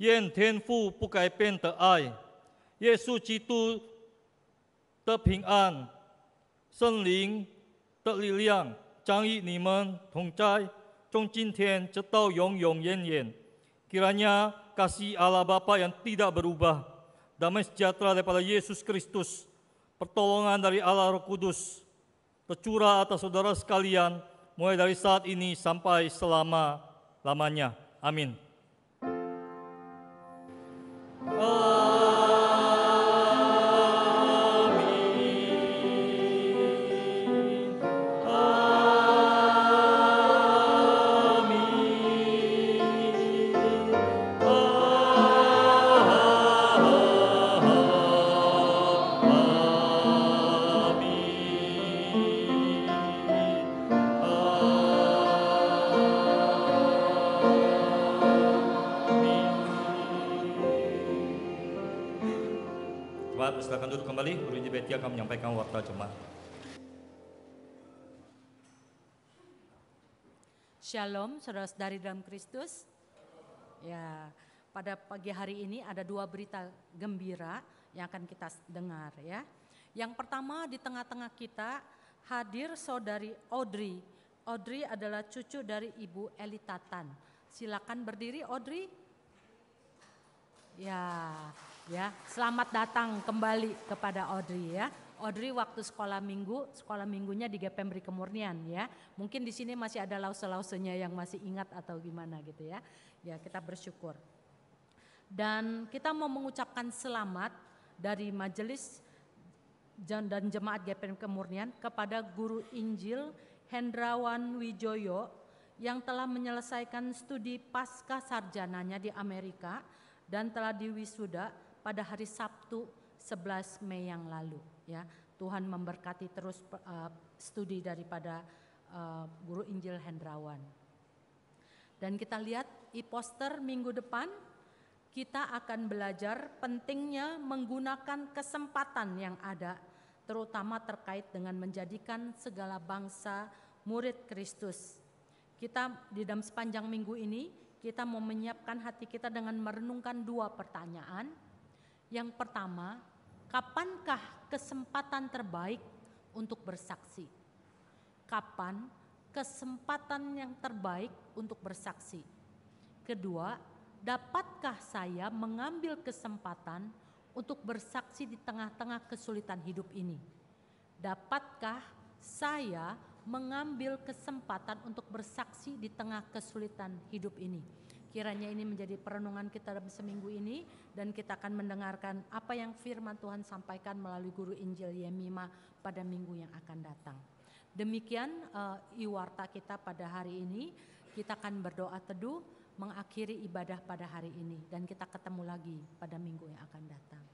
Yen ten fu pukai pen te ai. Yesu jitu te ping an. Sen ling te li liang. Zhang yi ni men tong cai. Zhong jin tian dao yong yong yen yen. Kiranya kasih Allah Bapa yang tidak berubah damai sejahtera daripada Yesus Kristus, pertolongan dari Allah Roh Kudus, tercurah atas saudara sekalian, mulai dari saat ini sampai selama-lamanya. Amin. Jemaat
Shalom, saudara-saudari dalam Kristus. Ya, pada pagi hari ini ada dua berita gembira yang akan kita dengar ya. Yang pertama di tengah-tengah kita hadir saudari Audrey. Audrey adalah cucu dari Ibu Elita Tan. Silakan berdiri Audrey. Ya, ya, selamat datang kembali kepada Audrey ya. Audrey waktu sekolah minggu, sekolah minggunya di Gepembri Kemurnian ya. Mungkin di sini masih ada lause-lausenya yang masih ingat atau gimana gitu ya. Ya, kita bersyukur. Dan kita mau mengucapkan selamat dari majelis dan jemaat GPM Kemurnian kepada guru Injil Hendrawan Wijoyo yang telah menyelesaikan studi pasca sarjananya di Amerika dan telah diwisuda pada hari Sabtu 11 Mei yang lalu ya. Tuhan memberkati terus uh, studi daripada uh, guru Injil Hendrawan. Dan kita lihat e-poster minggu depan kita akan belajar pentingnya menggunakan kesempatan yang ada terutama terkait dengan menjadikan segala bangsa murid Kristus. Kita di dalam sepanjang minggu ini kita mau menyiapkan hati kita dengan merenungkan dua pertanyaan. Yang pertama, kapankah kesempatan terbaik untuk bersaksi? Kapan kesempatan yang terbaik untuk bersaksi? Kedua, dapatkah saya mengambil kesempatan untuk bersaksi di tengah-tengah kesulitan hidup ini? Dapatkah saya mengambil kesempatan untuk bersaksi di tengah kesulitan hidup ini? Kiranya ini menjadi perenungan kita dalam seminggu ini dan kita akan mendengarkan apa yang firman Tuhan sampaikan melalui guru Injil Yemima pada minggu yang akan datang. Demikian uh, iwarta kita pada hari ini. Kita akan berdoa teduh mengakhiri ibadah pada hari ini dan kita ketemu lagi pada minggu yang akan datang.